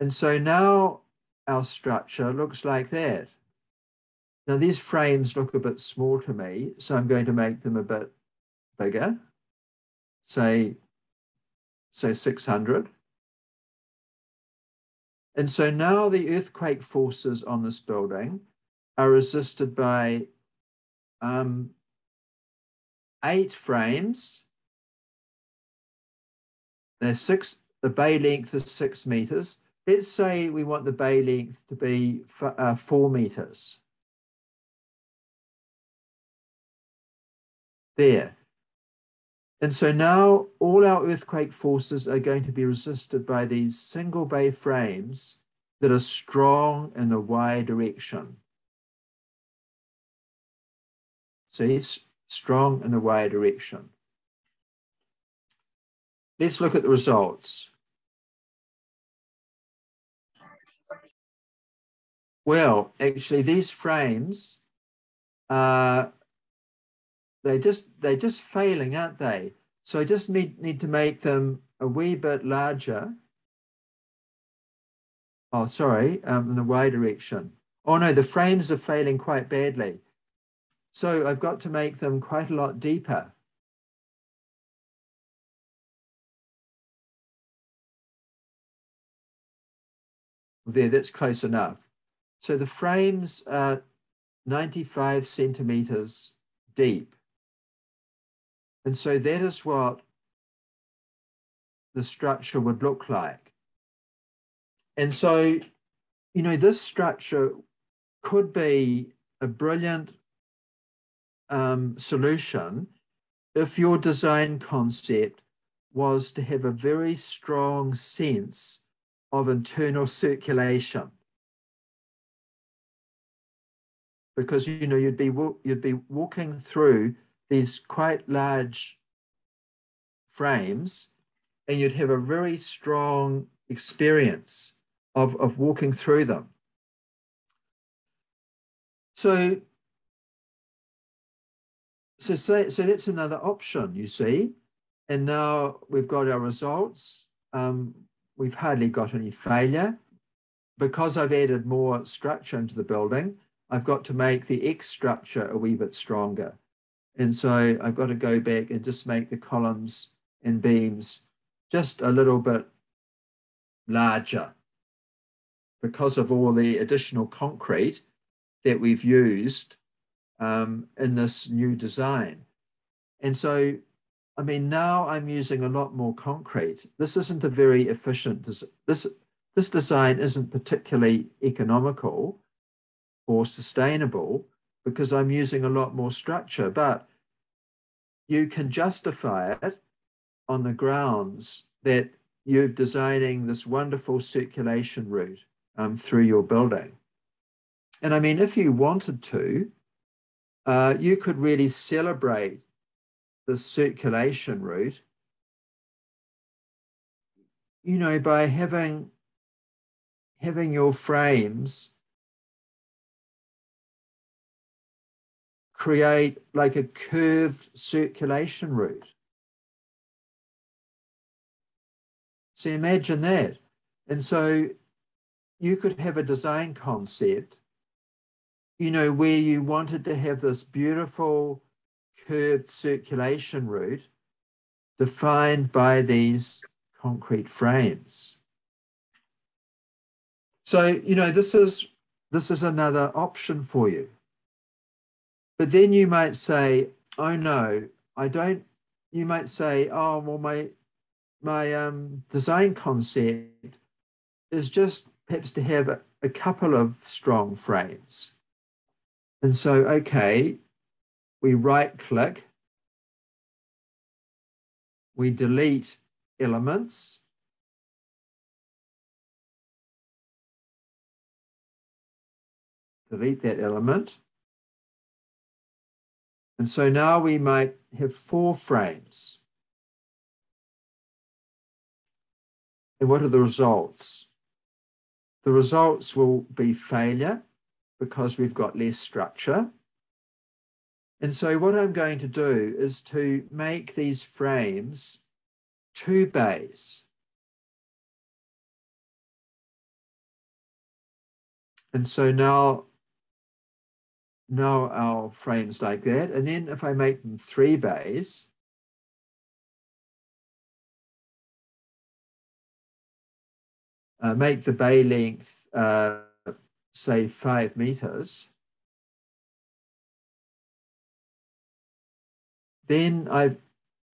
And so now our structure looks like that. Now these frames look a bit small to me, so I'm going to make them a bit bigger, say, say 600. And so now the earthquake forces on this building are resisted by um, eight frames. They're six, the bay length is six meters. Let's say we want the bay length to be uh, four meters. There. And so now all our earthquake forces are going to be resisted by these single bay frames that are strong in the Y direction. See, it's strong in the Y direction. Let's look at the results. Well, actually, these frames are they just they're just failing, aren't they? So I just need, need to make them a wee bit larger. Oh, sorry, um, in the Y direction. Oh no, the frames are failing quite badly. So I've got to make them quite a lot deeper. There, that's close enough. So the frames are 95 centimeters deep. And so that is what the structure would look like. And so, you know, this structure could be a brilliant um, solution if your design concept was to have a very strong sense of internal circulation. Because you know you'd be you'd be walking through these quite large frames and you'd have a very strong experience of, of walking through them. So, so, say, so that's another option, you see. And now we've got our results. Um, we've hardly got any failure. Because I've added more structure into the building, I've got to make the X structure a wee bit stronger. And so I've got to go back and just make the columns and beams just a little bit larger because of all the additional concrete that we've used um, in this new design. And so I mean, now I'm using a lot more concrete. This isn't a very efficient, this, this design isn't particularly economical or sustainable because I'm using a lot more structure, but you can justify it on the grounds that you're designing this wonderful circulation route um, through your building. And I mean, if you wanted to, uh, you could really celebrate the circulation route, you know, by having having your frames create like a curved circulation route. So imagine that. And so you could have a design concept, you know, where you wanted to have this beautiful curved circulation route defined by these concrete frames. So, you know, this is this is another option for you. But then you might say, oh no, I don't, you might say, oh, well, my my um, design concept is just perhaps to have a, a couple of strong frames. And so, okay, we right click, we delete elements, delete that element. And so now we might have four frames. And what are the results? The results will be failure because we've got less structure. And so what I'm going to do is to make these frames two bays. And so now, now our frames like that. And then if I make them three bays, uh, make the bay length, uh, say five meters, then I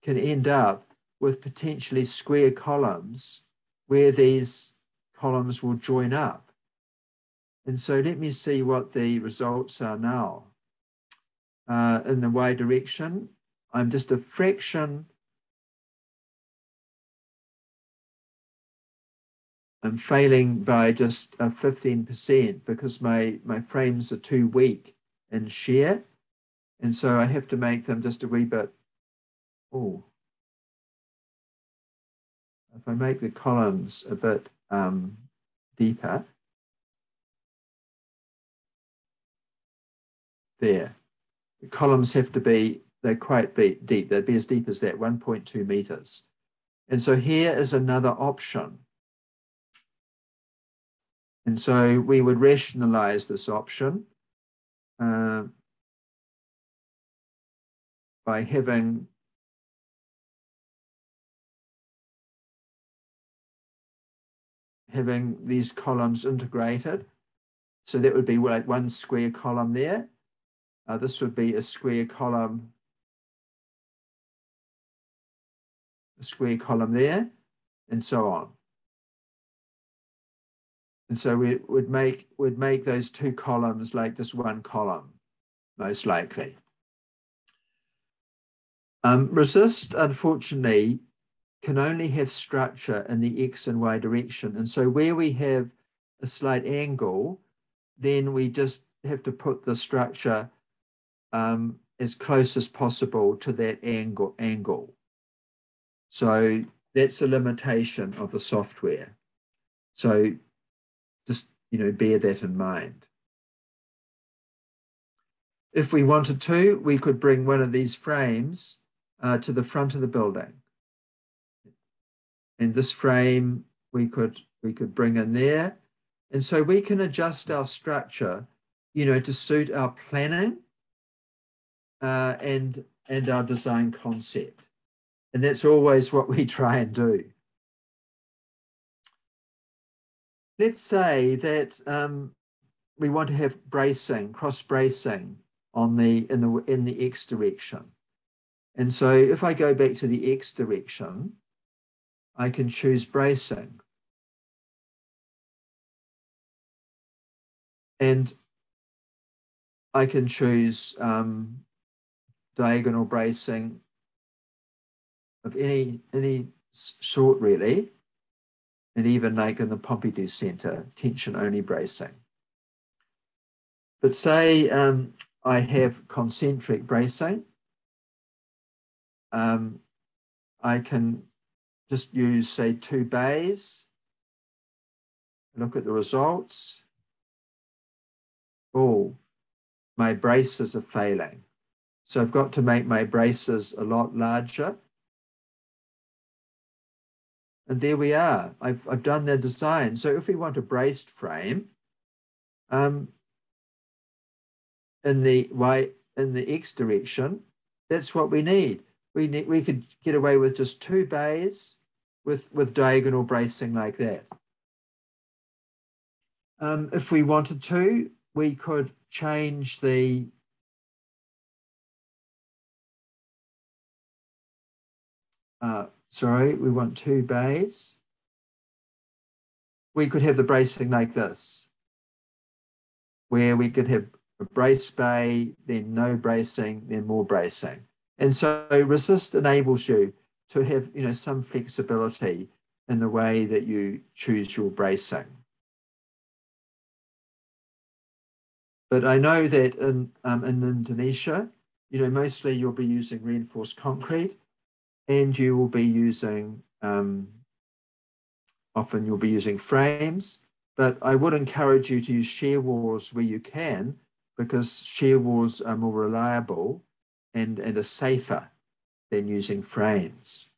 can end up with potentially square columns where these columns will join up. And so let me see what the results are now. Uh, in the y direction, I'm just a fraction. I'm failing by just a 15% because my, my frames are too weak in shear. And so I have to make them just a wee bit, oh, if I make the columns a bit um, deeper, there, the columns have to be, they're quite be deep, they'd be as deep as that, 1.2 meters. And so here is another option. And so we would rationalize this option. Uh, by having having these columns integrated. So that would be like one square column there. Uh, this would be a square column, a square column there, and so on. And so we would make would make those two columns like this one column, most likely. Um, resist, unfortunately, can only have structure in the X and Y direction. And so where we have a slight angle, then we just have to put the structure um, as close as possible to that angle. angle. So that's a limitation of the software. So just, you know, bear that in mind. If we wanted to, we could bring one of these frames uh, to the front of the building. And this frame we could we could bring in there. And so we can adjust our structure, you know, to suit our planning uh, and and our design concept. And that's always what we try and do. Let's say that um, we want to have bracing, cross bracing on the in the in the x direction. And so if I go back to the x direction, I can choose bracing. And I can choose um, diagonal bracing of any any sort really, and even like in the Pompidou Center, tension only bracing. But say um, I have concentric bracing, um, I can just use say two bays, look at the results. Oh, my braces are failing. So I've got to make my braces a lot larger. And there we are. I've, I've done the design. So if we want a braced frame, um, in the y in the x direction, that's what we need. We need we could get away with just two bays with with diagonal bracing like that. Um, if we wanted to, we could change the uh, sorry, we want two bays. We could have the bracing like this, where we could have a brace bay, then no bracing, then more bracing. And so resist enables you to have you know some flexibility in the way that you choose your bracing. But I know that in, um, in Indonesia, you know, mostly you'll be using reinforced concrete and you will be using, um, often you'll be using frames, but I would encourage you to use shear walls where you can because shear walls are more reliable and, and are safer than using frames.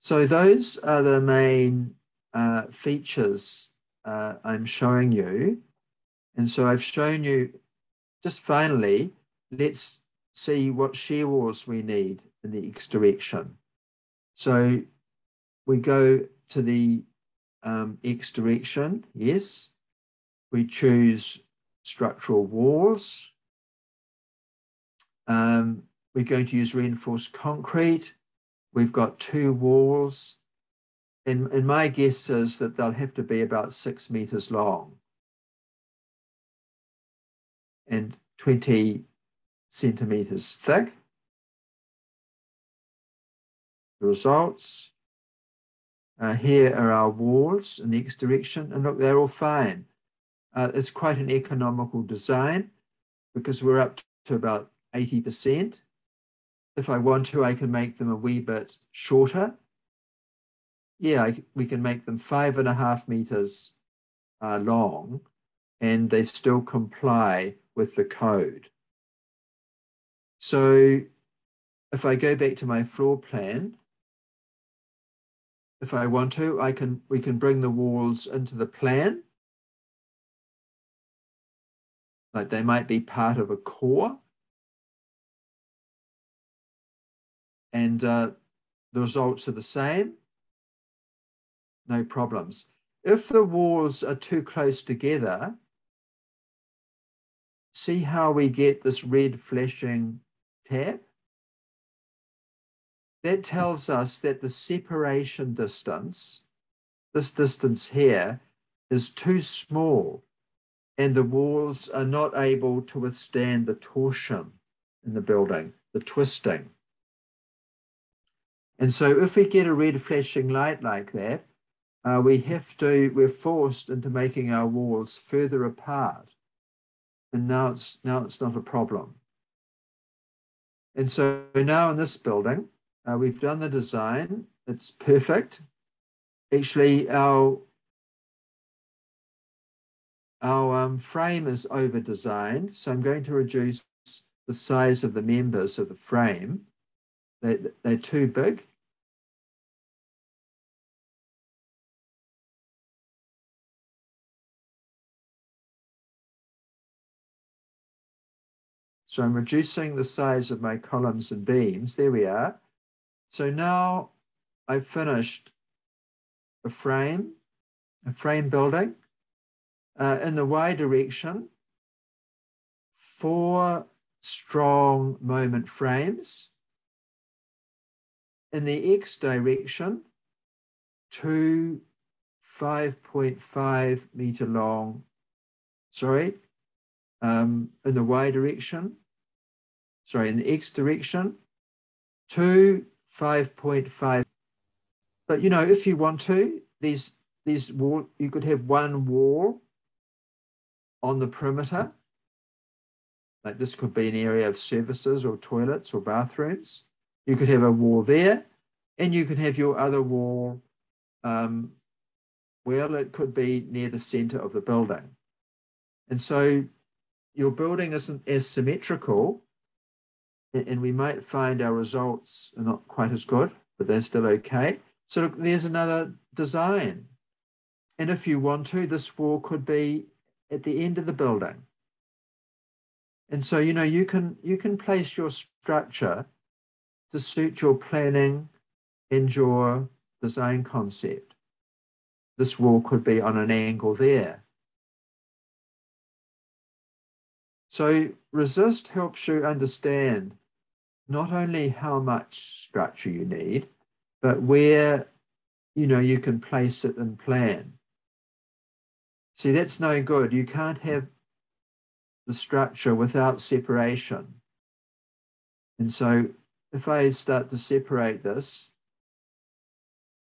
So those are the main uh, features uh, I'm showing you. And so I've shown you, just finally, let's see what shear walls we need in the X direction. So we go to the um, X direction, yes. We choose structural walls. Um, we're going to use reinforced concrete. We've got two walls. And, and my guess is that they'll have to be about six meters long and 20 centimeters thick. The results. Uh, here are our walls in the X direction, and look, they're all fine. Uh, it's quite an economical design because we're up to about 80%. If I want to, I can make them a wee bit shorter. Yeah, I, we can make them five and a half meters uh, long, and they still comply with the code. So if I go back to my floor plan, if I want to, I can we can bring the walls into the plan. Like they might be part of a core. And uh, the results are the same. No problems. If the walls are too close together, see how we get this red flashing tab, that tells us that the separation distance, this distance here, is too small and the walls are not able to withstand the torsion in the building, the twisting. And so if we get a red flashing light like that, uh, we have to, we're forced into making our walls further apart. And now it's, now it's not a problem. And so now in this building, uh, we've done the design. It's perfect. Actually, our our um, frame is over designed, so I'm going to reduce the size of the members of the frame. They, they're too big. So I'm reducing the size of my columns and beams. There we are. So now I've finished a frame, a frame building uh, in the Y direction, four strong moment frames. In the X direction, two 5.5 meter long, sorry, um, in the Y direction, sorry, in the X direction, two 5.5. But you know, if you want to, these these wall, you could have one wall on the perimeter. Like this could be an area of services or toilets or bathrooms. You could have a wall there, and you could have your other wall. Um, well, it could be near the center of the building. And so your building isn't as symmetrical, and we might find our results are not quite as good, but they're still okay. So look, there's another design. And if you want to, this wall could be at the end of the building. And so, you know, you can you can place your structure to suit your planning and your design concept. This wall could be on an angle there. So resist helps you understand not only how much structure you need, but where you know you can place it and plan. See, that's no good. You can't have the structure without separation. And so if I start to separate this,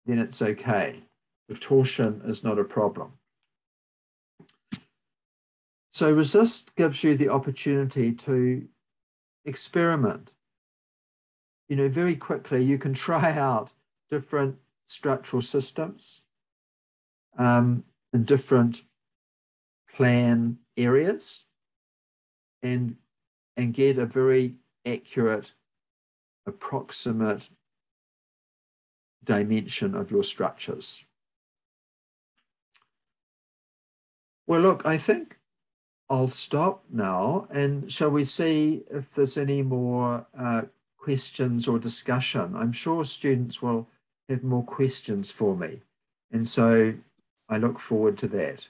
then it's okay. The torsion is not a problem. So resist gives you the opportunity to experiment. You know, very quickly you can try [laughs] out different structural systems. Um, in different plan areas and, and get a very accurate, approximate dimension of your structures. Well, look, I think I'll stop now and shall we see if there's any more uh, questions or discussion? I'm sure students will have more questions for me. And so I look forward to that.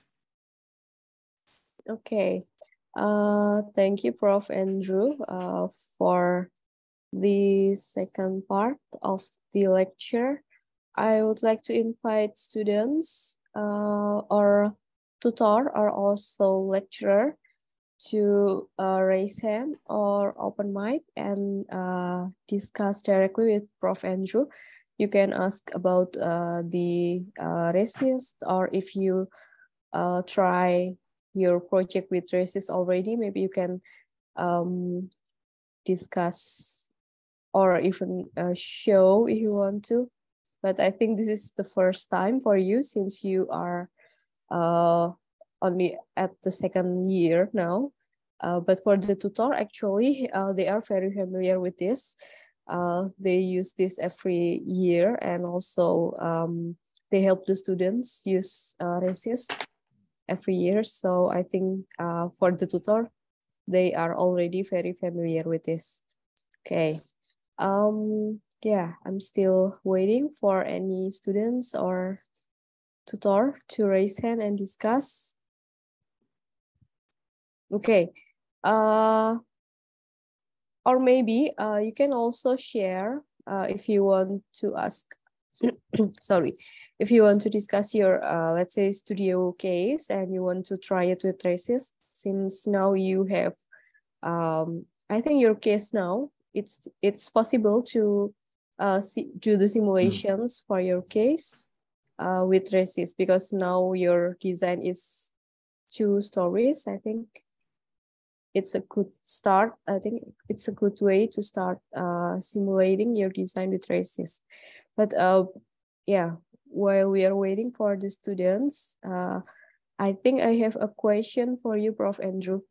Okay. Uh, thank you, Prof. Andrew, uh, for the second part of the lecture. I would like to invite students uh, or tutor or also lecturer to uh, raise hand or open mic and uh, discuss directly with Prof. Andrew you can ask about uh, the uh, resist or if you uh, try your project with resist already, maybe you can um, discuss or even uh, show if you want to. But I think this is the first time for you since you are only at the second year now. Uh, but for the tutor, actually, they are very familiar with this. Uh, they use this every year and also um, they help the students use uh, resist every year. So i think uh, for the tutor they are already very familiar with this. Okay. Um yeah i'm still waiting for any students or tutor to raise hand and discuss okay uh or maybe uh, you can also share uh, if you want to ask [clears throat] sorry if you want to discuss your uh, let's say studio case and you want to try it with resist since now you have um, i think your case now it's it's possible to uh, do the simulations mm. for your case uh, with resist because now your design is two stories. I think it's a good start. I think it's a good way to start uh, simulating your design with resist. But uh, yeah, while we are waiting for the students, uh, I think I have a question for you, Prof. Andrew.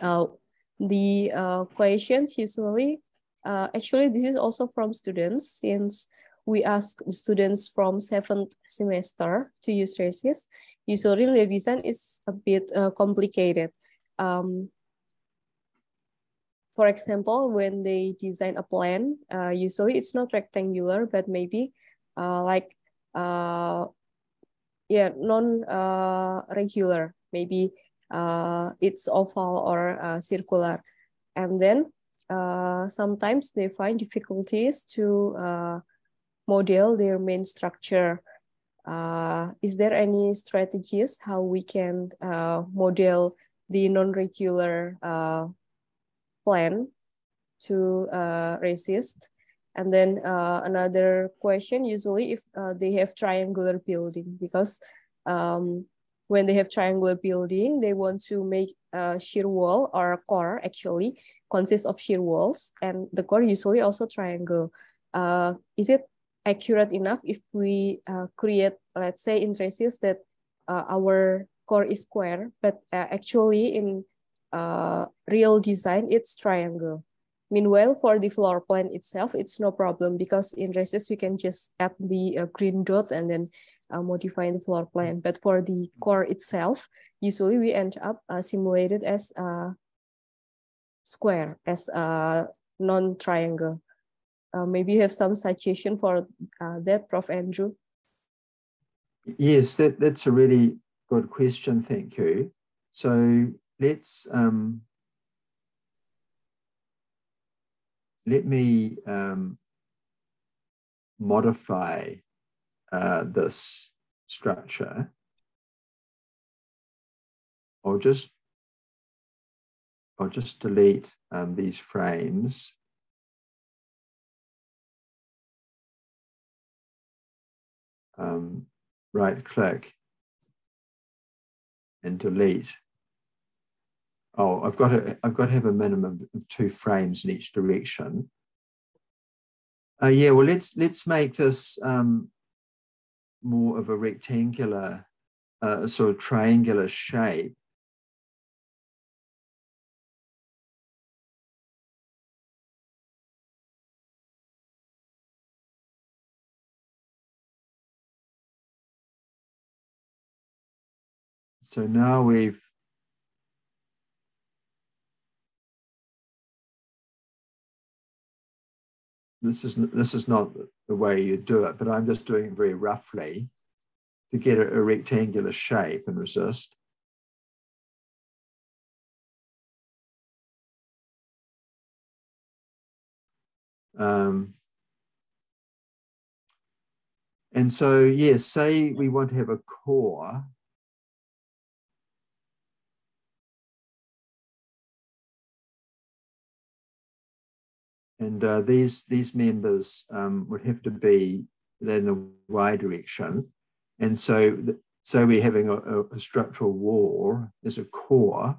Uh, the uh, questions usually, uh, actually, this is also from students since we ask students from seventh semester to use resist. Usually the design is a bit uh, complicated. Um, for example, when they design a plan, uh, usually it's not rectangular, but maybe uh, like uh, yeah non uh, regular. Maybe uh, it's oval or uh, circular. And then sometimes they find difficulties to model their main structure. Is there any strategies how we can model the non-regular plan to uh, resist and then uh, another question, usually if uh, they have triangular building, because um, when they have triangular building, they want to make a shear wall or a core actually consists of shear walls and the core usually also triangle. Uh, is it accurate enough if we uh, create, let's say in traces that uh, our core is square, but uh, actually in real design, it's triangle. Meanwhile, for the floor plan itself, it's no problem because in resist, we can just add the uh, green dot and then uh, modify the floor plan. But for the core itself, usually we end up uh, simulated as a square, as a non-triangle. Uh, maybe you have some suggestion for uh, that, Prof. Andrew? Yes, that, that's a really good question. Thank you. So let's um, let me um, modify uh, this structure. I'll just I'll just delete um, these frames. Um, right click and delete oh, I've got to, I've got to have a minimum of two frames in each direction. Uh, yeah, well, let's let's make this um, more of a rectangular, uh, sort of triangular shape. So now we've this is this is not the way you do it, but I'm just doing it very roughly to get a, a rectangular shape and resist. Um, and so, yes, say we want to have a core And uh, these, these members um, would have to be in the y direction. And so, so we're having a, a structural wall as a core.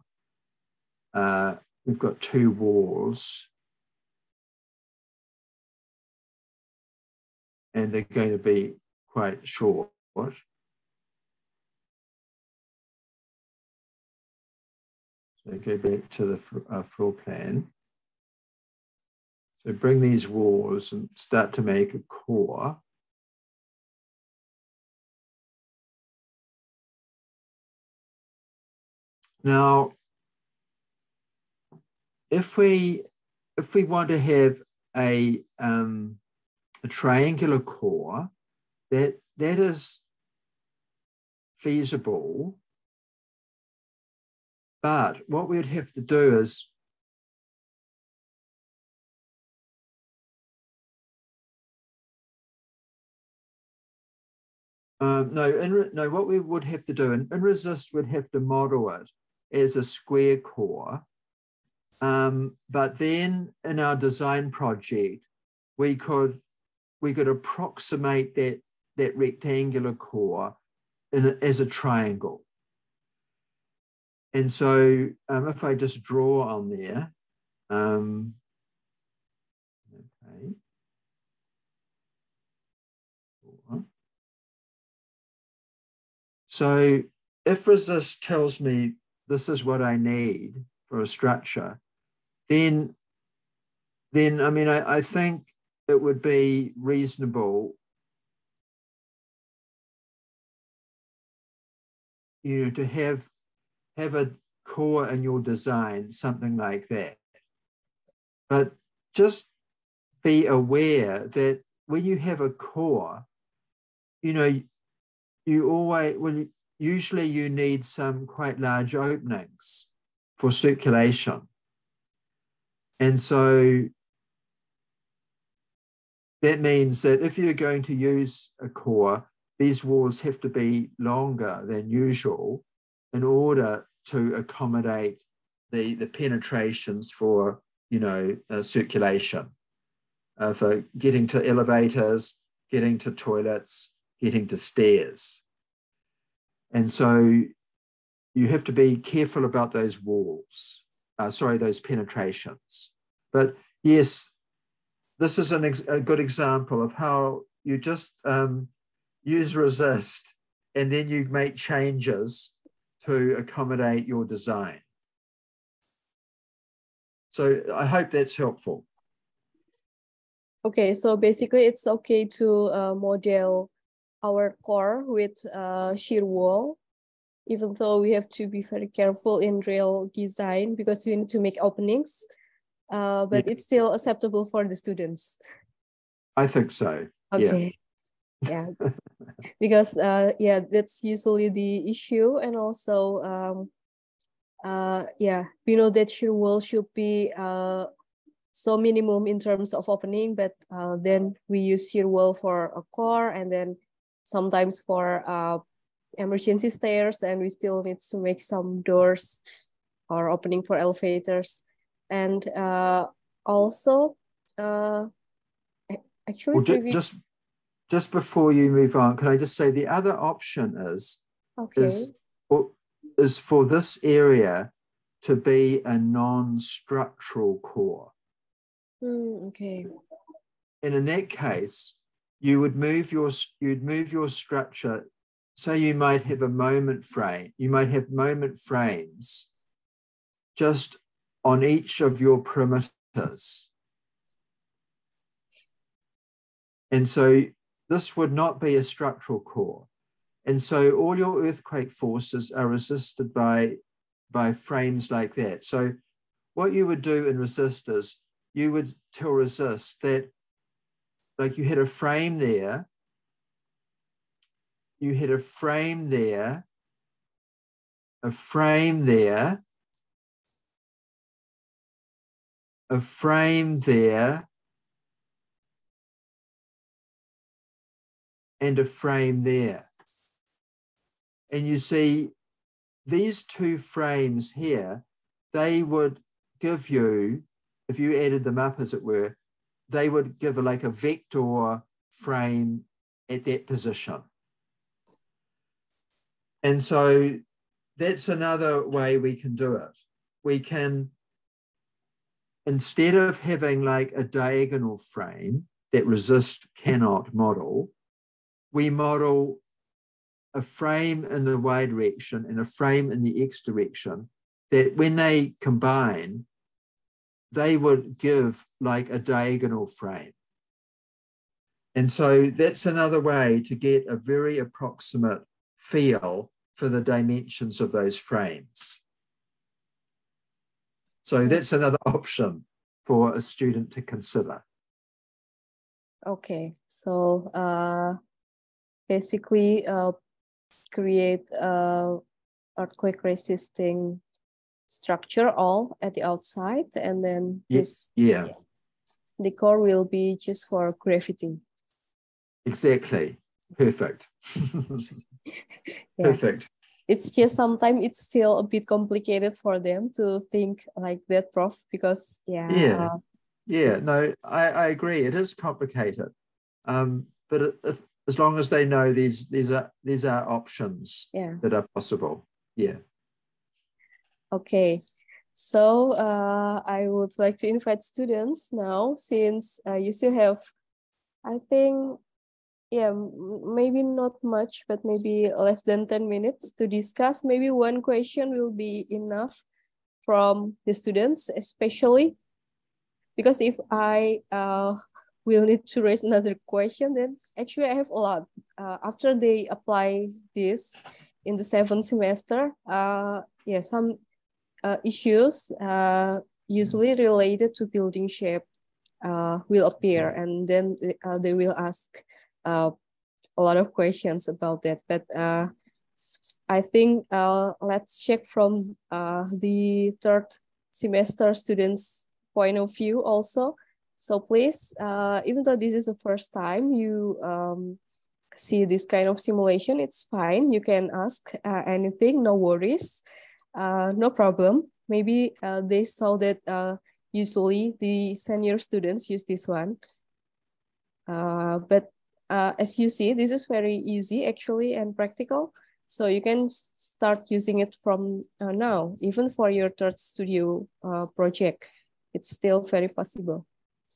Uh, we've got two walls. And they're going to be quite short. So go back to the uh, floor plan. So bring these walls and start to make a core. Now, if we if we want to have a um, a triangular core, that that is feasible. But what we'd have to do is Um, no, in, no, what we would have to do, and in resist would have to model it as a square core. Um, but then in our design project, we could we could approximate that, that rectangular core in a, as a triangle. And so um, if I just draw on there, um, okay. So if resist tells me this is what I need for a structure, then, then I mean, I, I think it would be reasonable you know, to have have a core in your design, something like that. But just be aware that when you have a core, you know, you always, well, usually you need some quite large openings for circulation. And so that means that if you're going to use a core, these walls have to be longer than usual in order to accommodate the, the penetrations for, you know, uh, circulation, uh, for getting to elevators, getting to toilets, getting to stairs. And so you have to be careful about those walls, uh, sorry, those penetrations. But yes, this is an ex- a good example of how you just um, use resist and then you make changes to accommodate your design. So I hope that's helpful. Okay, so basically it's okay to uh, model our core with uh, shear wall, even though we have to be very careful in real design because we need to make openings, uh, but yeah. it's still acceptable for the students. I think so. Okay. Yeah. yeah. [laughs] because uh, yeah, that's usually the issue. And also, um, uh, yeah, we know that shear wall should be uh, so minimum in terms of opening, but uh, then we use shear wall for a core and then sometimes for uh, emergency stairs and we still need to make some doors or opening for elevators. And uh, also, uh, actually, well, just just before you move on, can I just say the other option is okay. is, is for this area to be a non-structural core. Mm, okay. And in that case, you would move your you'd move your structure. So you might have a moment frame you might have moment frames just on each of your perimeters. And so this would not be a structural core. And so all your earthquake forces are resisted by by frames like that. So what you would do in resistors you would tell resist that like you had a frame there, you had a frame there, a frame there, a frame there, and a frame there. And you see these two frames here, they would give you, if you added them up as it were, they would give like a vector frame at that position. And so that's another way we can do it. We can, instead of having like a diagonal frame that resist cannot model, we model a frame in the y direction and a frame in the x direction that when they combine, they would give like a diagonal frame. And so that's another way to get a very approximate feel for the dimensions of those frames. So that's another [laughs] option for a student to consider. Okay, so uh, basically uh, create uh, earthquake resisting structure all at the outside and then yes yeah the core will be just for gravity exactly perfect [laughs] yeah. perfect it's just sometimes it's still a bit complicated for them to think like that prof because yeah yeah uh, yeah no I, I agree it is complicated Um, but if, as long as they know these these are these are options yeah. that are possible. Yeah. Okay. So uh, I would like to invite students now, since uh, you still have, I think, yeah, maybe not much, but maybe less than 10 minutes to discuss. Maybe one question will be enough from the students, especially because if I uh, will need to raise [laughs] another question, then actually I have a lot. Uh, after they apply this in the seventh semester, uh, yeah, some issues uh, usually related to building shape uh, will appear and then uh, they will ask uh, a lot of questions about that. But uh, I think uh, let's check from uh, the third semester students' point of view also. So please, uh, even though this is the first time you um, see this kind of simulation, it's fine. You can ask uh, anything, no worries uh, no problem. Maybe uh, they saw that uh, usually the senior students use this one. Uh, but uh, as you see, this is very easy actually and practical. So you can start using it from uh, now, even for your third studio uh, project. It's still very possible.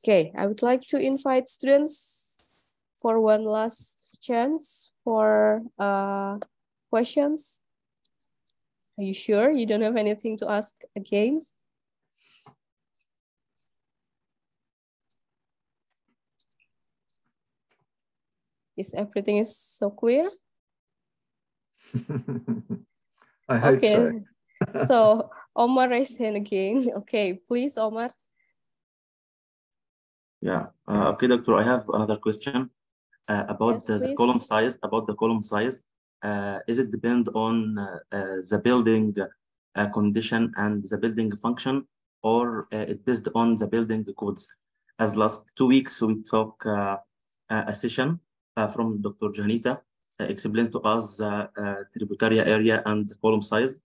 Okay, I would like to invite students for one last chance for uh, questions. Are you sure you don't have anything to ask again? Is everything is so clear? [laughs] I hope okay. so. [laughs] so Omar raised hand again. [laughs] Okay, please, Omar. Yeah. Uh, okay, doctor. I have another question uh, about yes, the column size. About the column size. Uh, is it depend on uh, uh, the building condition and the building function, or it based on the building codes? As last two weeks, we took a session from Dr. Johanita explained to us the tributary area and column size.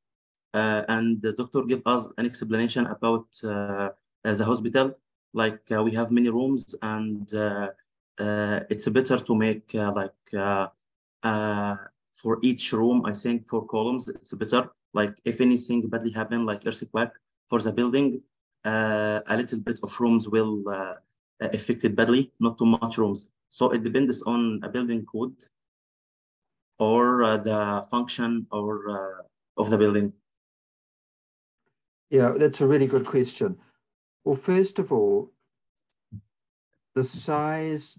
and the doctor gave us an explanation about the hospital like uh, we have many rooms and uh, uh, it's better to make like for each room, I think for columns, it's better. Like if anything badly happen, like earthquake for the building, uh, a little bit of rooms will uh, affected badly, not too much rooms. So it depends on a building code or uh, the function or uh, of the building. Yeah, that's a really good question. Well, first of all, the size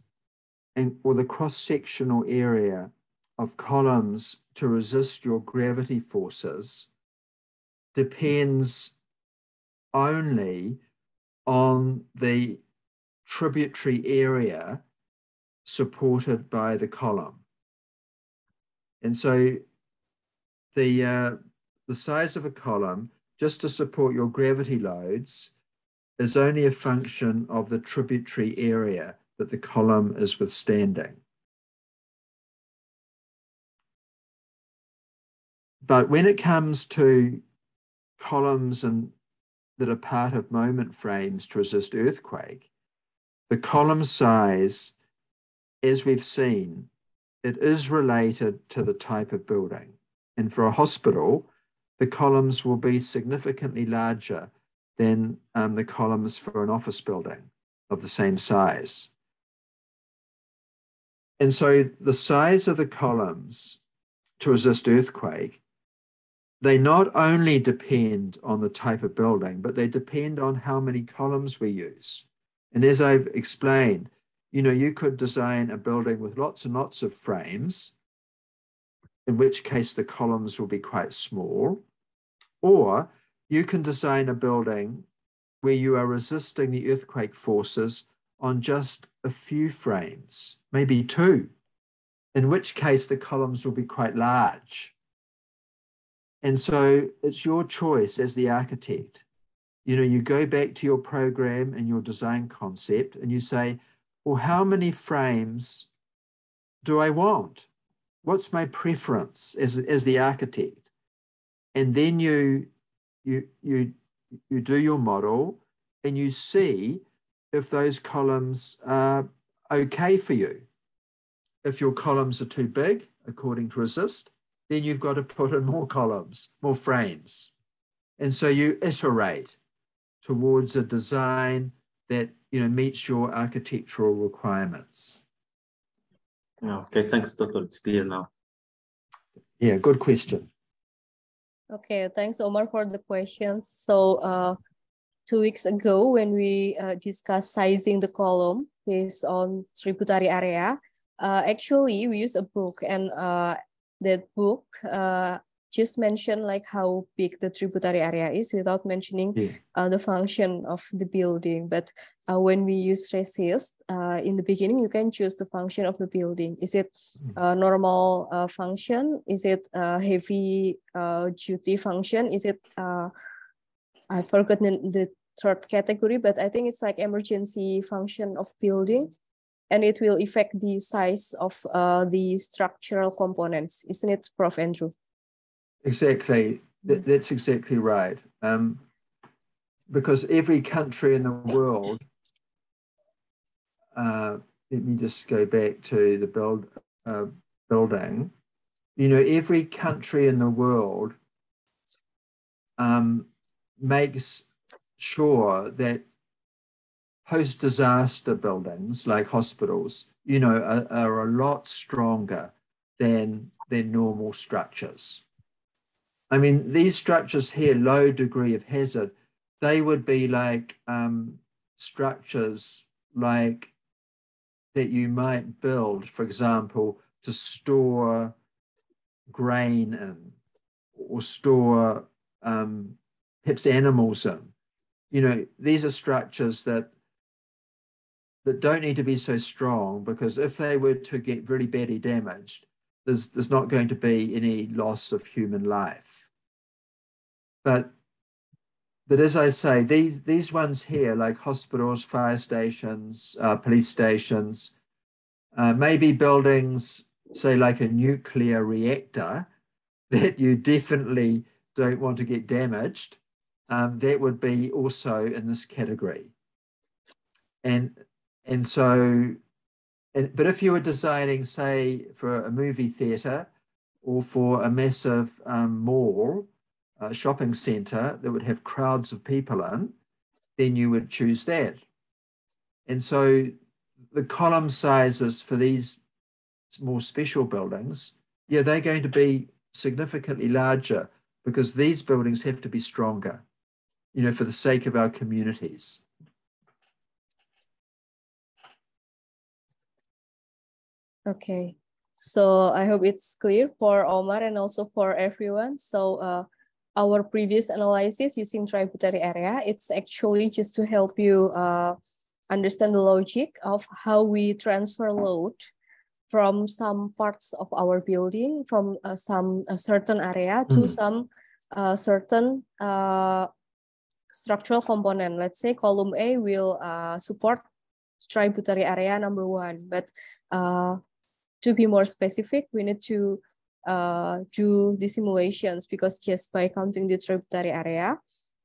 and or the cross-sectional area of columns to resist your gravity forces depends only on the tributary area supported by the column. And so the, uh, the size of a column, just to support your gravity loads, is only a function of the tributary area that the column is withstanding. But when it comes to columns and that are part of moment frames to resist earthquake, the column size, as we've seen, it is related to the type of building. And for a hospital, the columns will be significantly larger than um, the columns for an office building of the same size. And so the size of the columns to resist earthquake they not only depend on the type of building, but they depend on how many columns we use. And as I've explained, you know, you could design a building with lots and lots of frames, in which case the columns will be quite small. Or you can design a building where you are resisting the earthquake forces on just a few frames, maybe two, in which case the columns will be quite large. And so it's your choice as the architect. You know, you go back to your program and your design concept and you say, well, how many frames do I want? What's my preference as, as the architect? And then you, you, you, you do your model and you see if those columns are okay for you. if your columns are too big, according to resist, then you've got to put in more columns, more frames. And so you iterate towards a design that you know meets your architectural requirements. Okay, thanks, Doctor. It's clear now. Yeah, good question. Okay, thanks, Omar, for the questions. So uh, two weeks ago, when we uh, discussed sizing the column based on tributary area, uh, actually we use a book and uh, that book uh, just mention like how big the tributary area is without mentioning yeah. uh, the function of the building. But uh, when we use Resist, uh, in the beginning, you can choose the function of the building. Is it mm. a normal uh, function? Is it a heavy uh, duty function? Is it, uh, I've forgotten the third category, but I think it's like emergency function of building and it will affect the size of the structural components, isn't it, Prof. Andrew? Exactly. That, that's exactly right. Um, because every country in the world, uh, let me just go back to the build, uh, building. You know, every country in the world um, makes sure that post-disaster buildings like hospitals, you know, are, are a lot stronger than than normal structures. I mean, these structures here, low degree of hazard, they would be like um, structures like that you might build, for example, to store grain in or store um, perhaps animals in. You know, these are structures that that don't need to be so strong because if they were to get really badly damaged, there's, there's not going to be any loss of human life. But but as I say, these these ones here, like hospitals, fire stations, uh, police stations, uh, maybe buildings, say like a nuclear reactor, [laughs] that you definitely don't want to get damaged. Um, that would be also in this category. And and so and, but if you were designing, say, for a movie theatre or for a massive um, mall, a shopping centre that would have crowds of people in, then you would choose that. And so the column sizes for these more special buildings, yeah, they're going to be significantly larger because these buildings have to be stronger, you know, for the sake of our communities. Okay, so I hope it's clear for Omar and also for everyone. So uh, our previous analysis using tributary area, it's actually just to help you uh, understand the logic of how we transfer load from some parts of our building, from uh, some a certain area to mm. some uh, certain uh, structural component. Let's say column A will uh, support tributary area number one, but uh, to be more specific, we need to uh, do the simulations because just by counting the tributary area,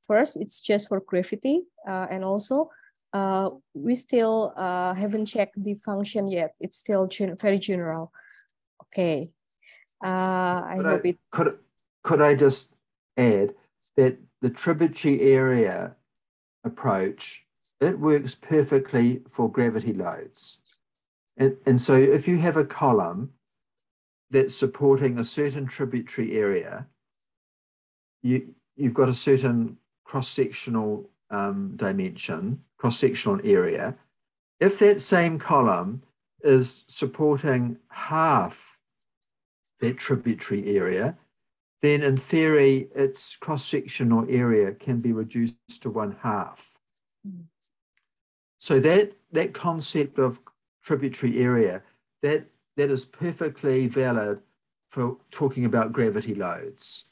first it's just for gravity uh, and also uh, we still uh, haven't checked the function yet. It's still gen very general. Okay. Uh, I could hope I, it. Could, could I just add that the tributary area approach, it works perfectly for gravity loads. And, and so if you have a column that's supporting a certain tributary area, you, you've got a certain cross-sectional um, dimension, cross-sectional area. If that same column is supporting half that tributary area, then in theory, its cross-sectional area can be reduced to one half. Mm. So that, that concept of tributary area, that, that is perfectly valid for talking about gravity loads.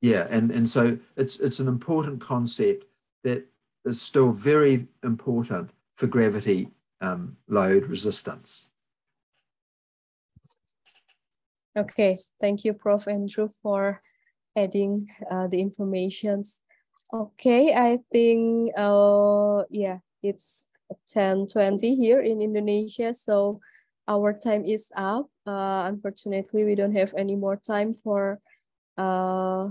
Yeah, and, and so it's, it's an important concept that is still very important for gravity um, load resistance. Okay, thank you, Prof. Andrew, for adding uh, the informations. Okay, I think, uh, yeah, it's 10:20 here in Indonesia. So our time is up. Uh, unfortunately, we don't have any more time for uh,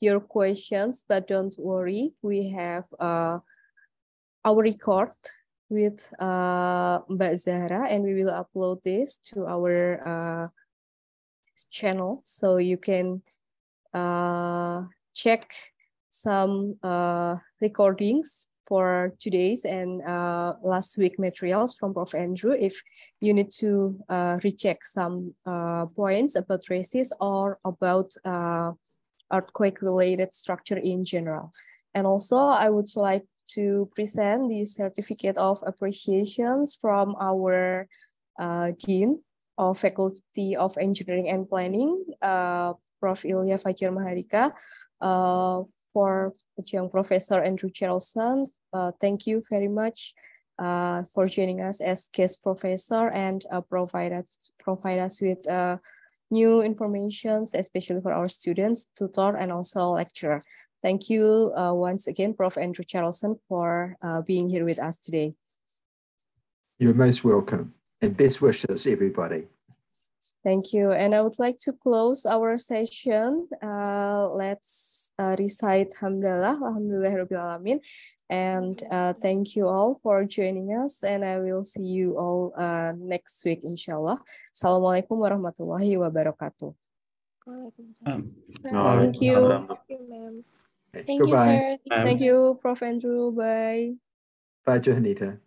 your questions, but don't worry. We have uh, our record with uh, Mbak Zahra and we will upload this to our uh, channel so you can uh, check some uh, recordings for today's and uh, last week materials from Prof. Andrew if you need to uh, recheck some uh, points about Resist or about uh, earthquake related structure in general. And also I would like to present the certificate of appreciations from our uh, Dean of Faculty of Engineering and Planning, uh, Prof. Ilya Fajar Maharika, uh, for young Professor Andrew Charleson. Uh, thank you very much uh, for joining us as guest professor and uh, provide, us, provide us with uh, new informations, especially for our students, tutor, and also lecturer. Thank you uh, once again, Prof. Andrew Charleson, for uh, being here with us today. You're most welcome and best wishes, everybody. Thank you. And I would like to close our session. Uh, let's uh, recite Hamdallah, Alhamdulillah Rabbil Alamin. And uh, thank you all for joining us. And I will see you all uh, next week, inshallah. Assalamualaikum warahmatullahi wabarakatuh. Um, thank you. Thank Goodbye. you, sir. Thank you, Prof. Andrew. Bye. Bye, Johanita.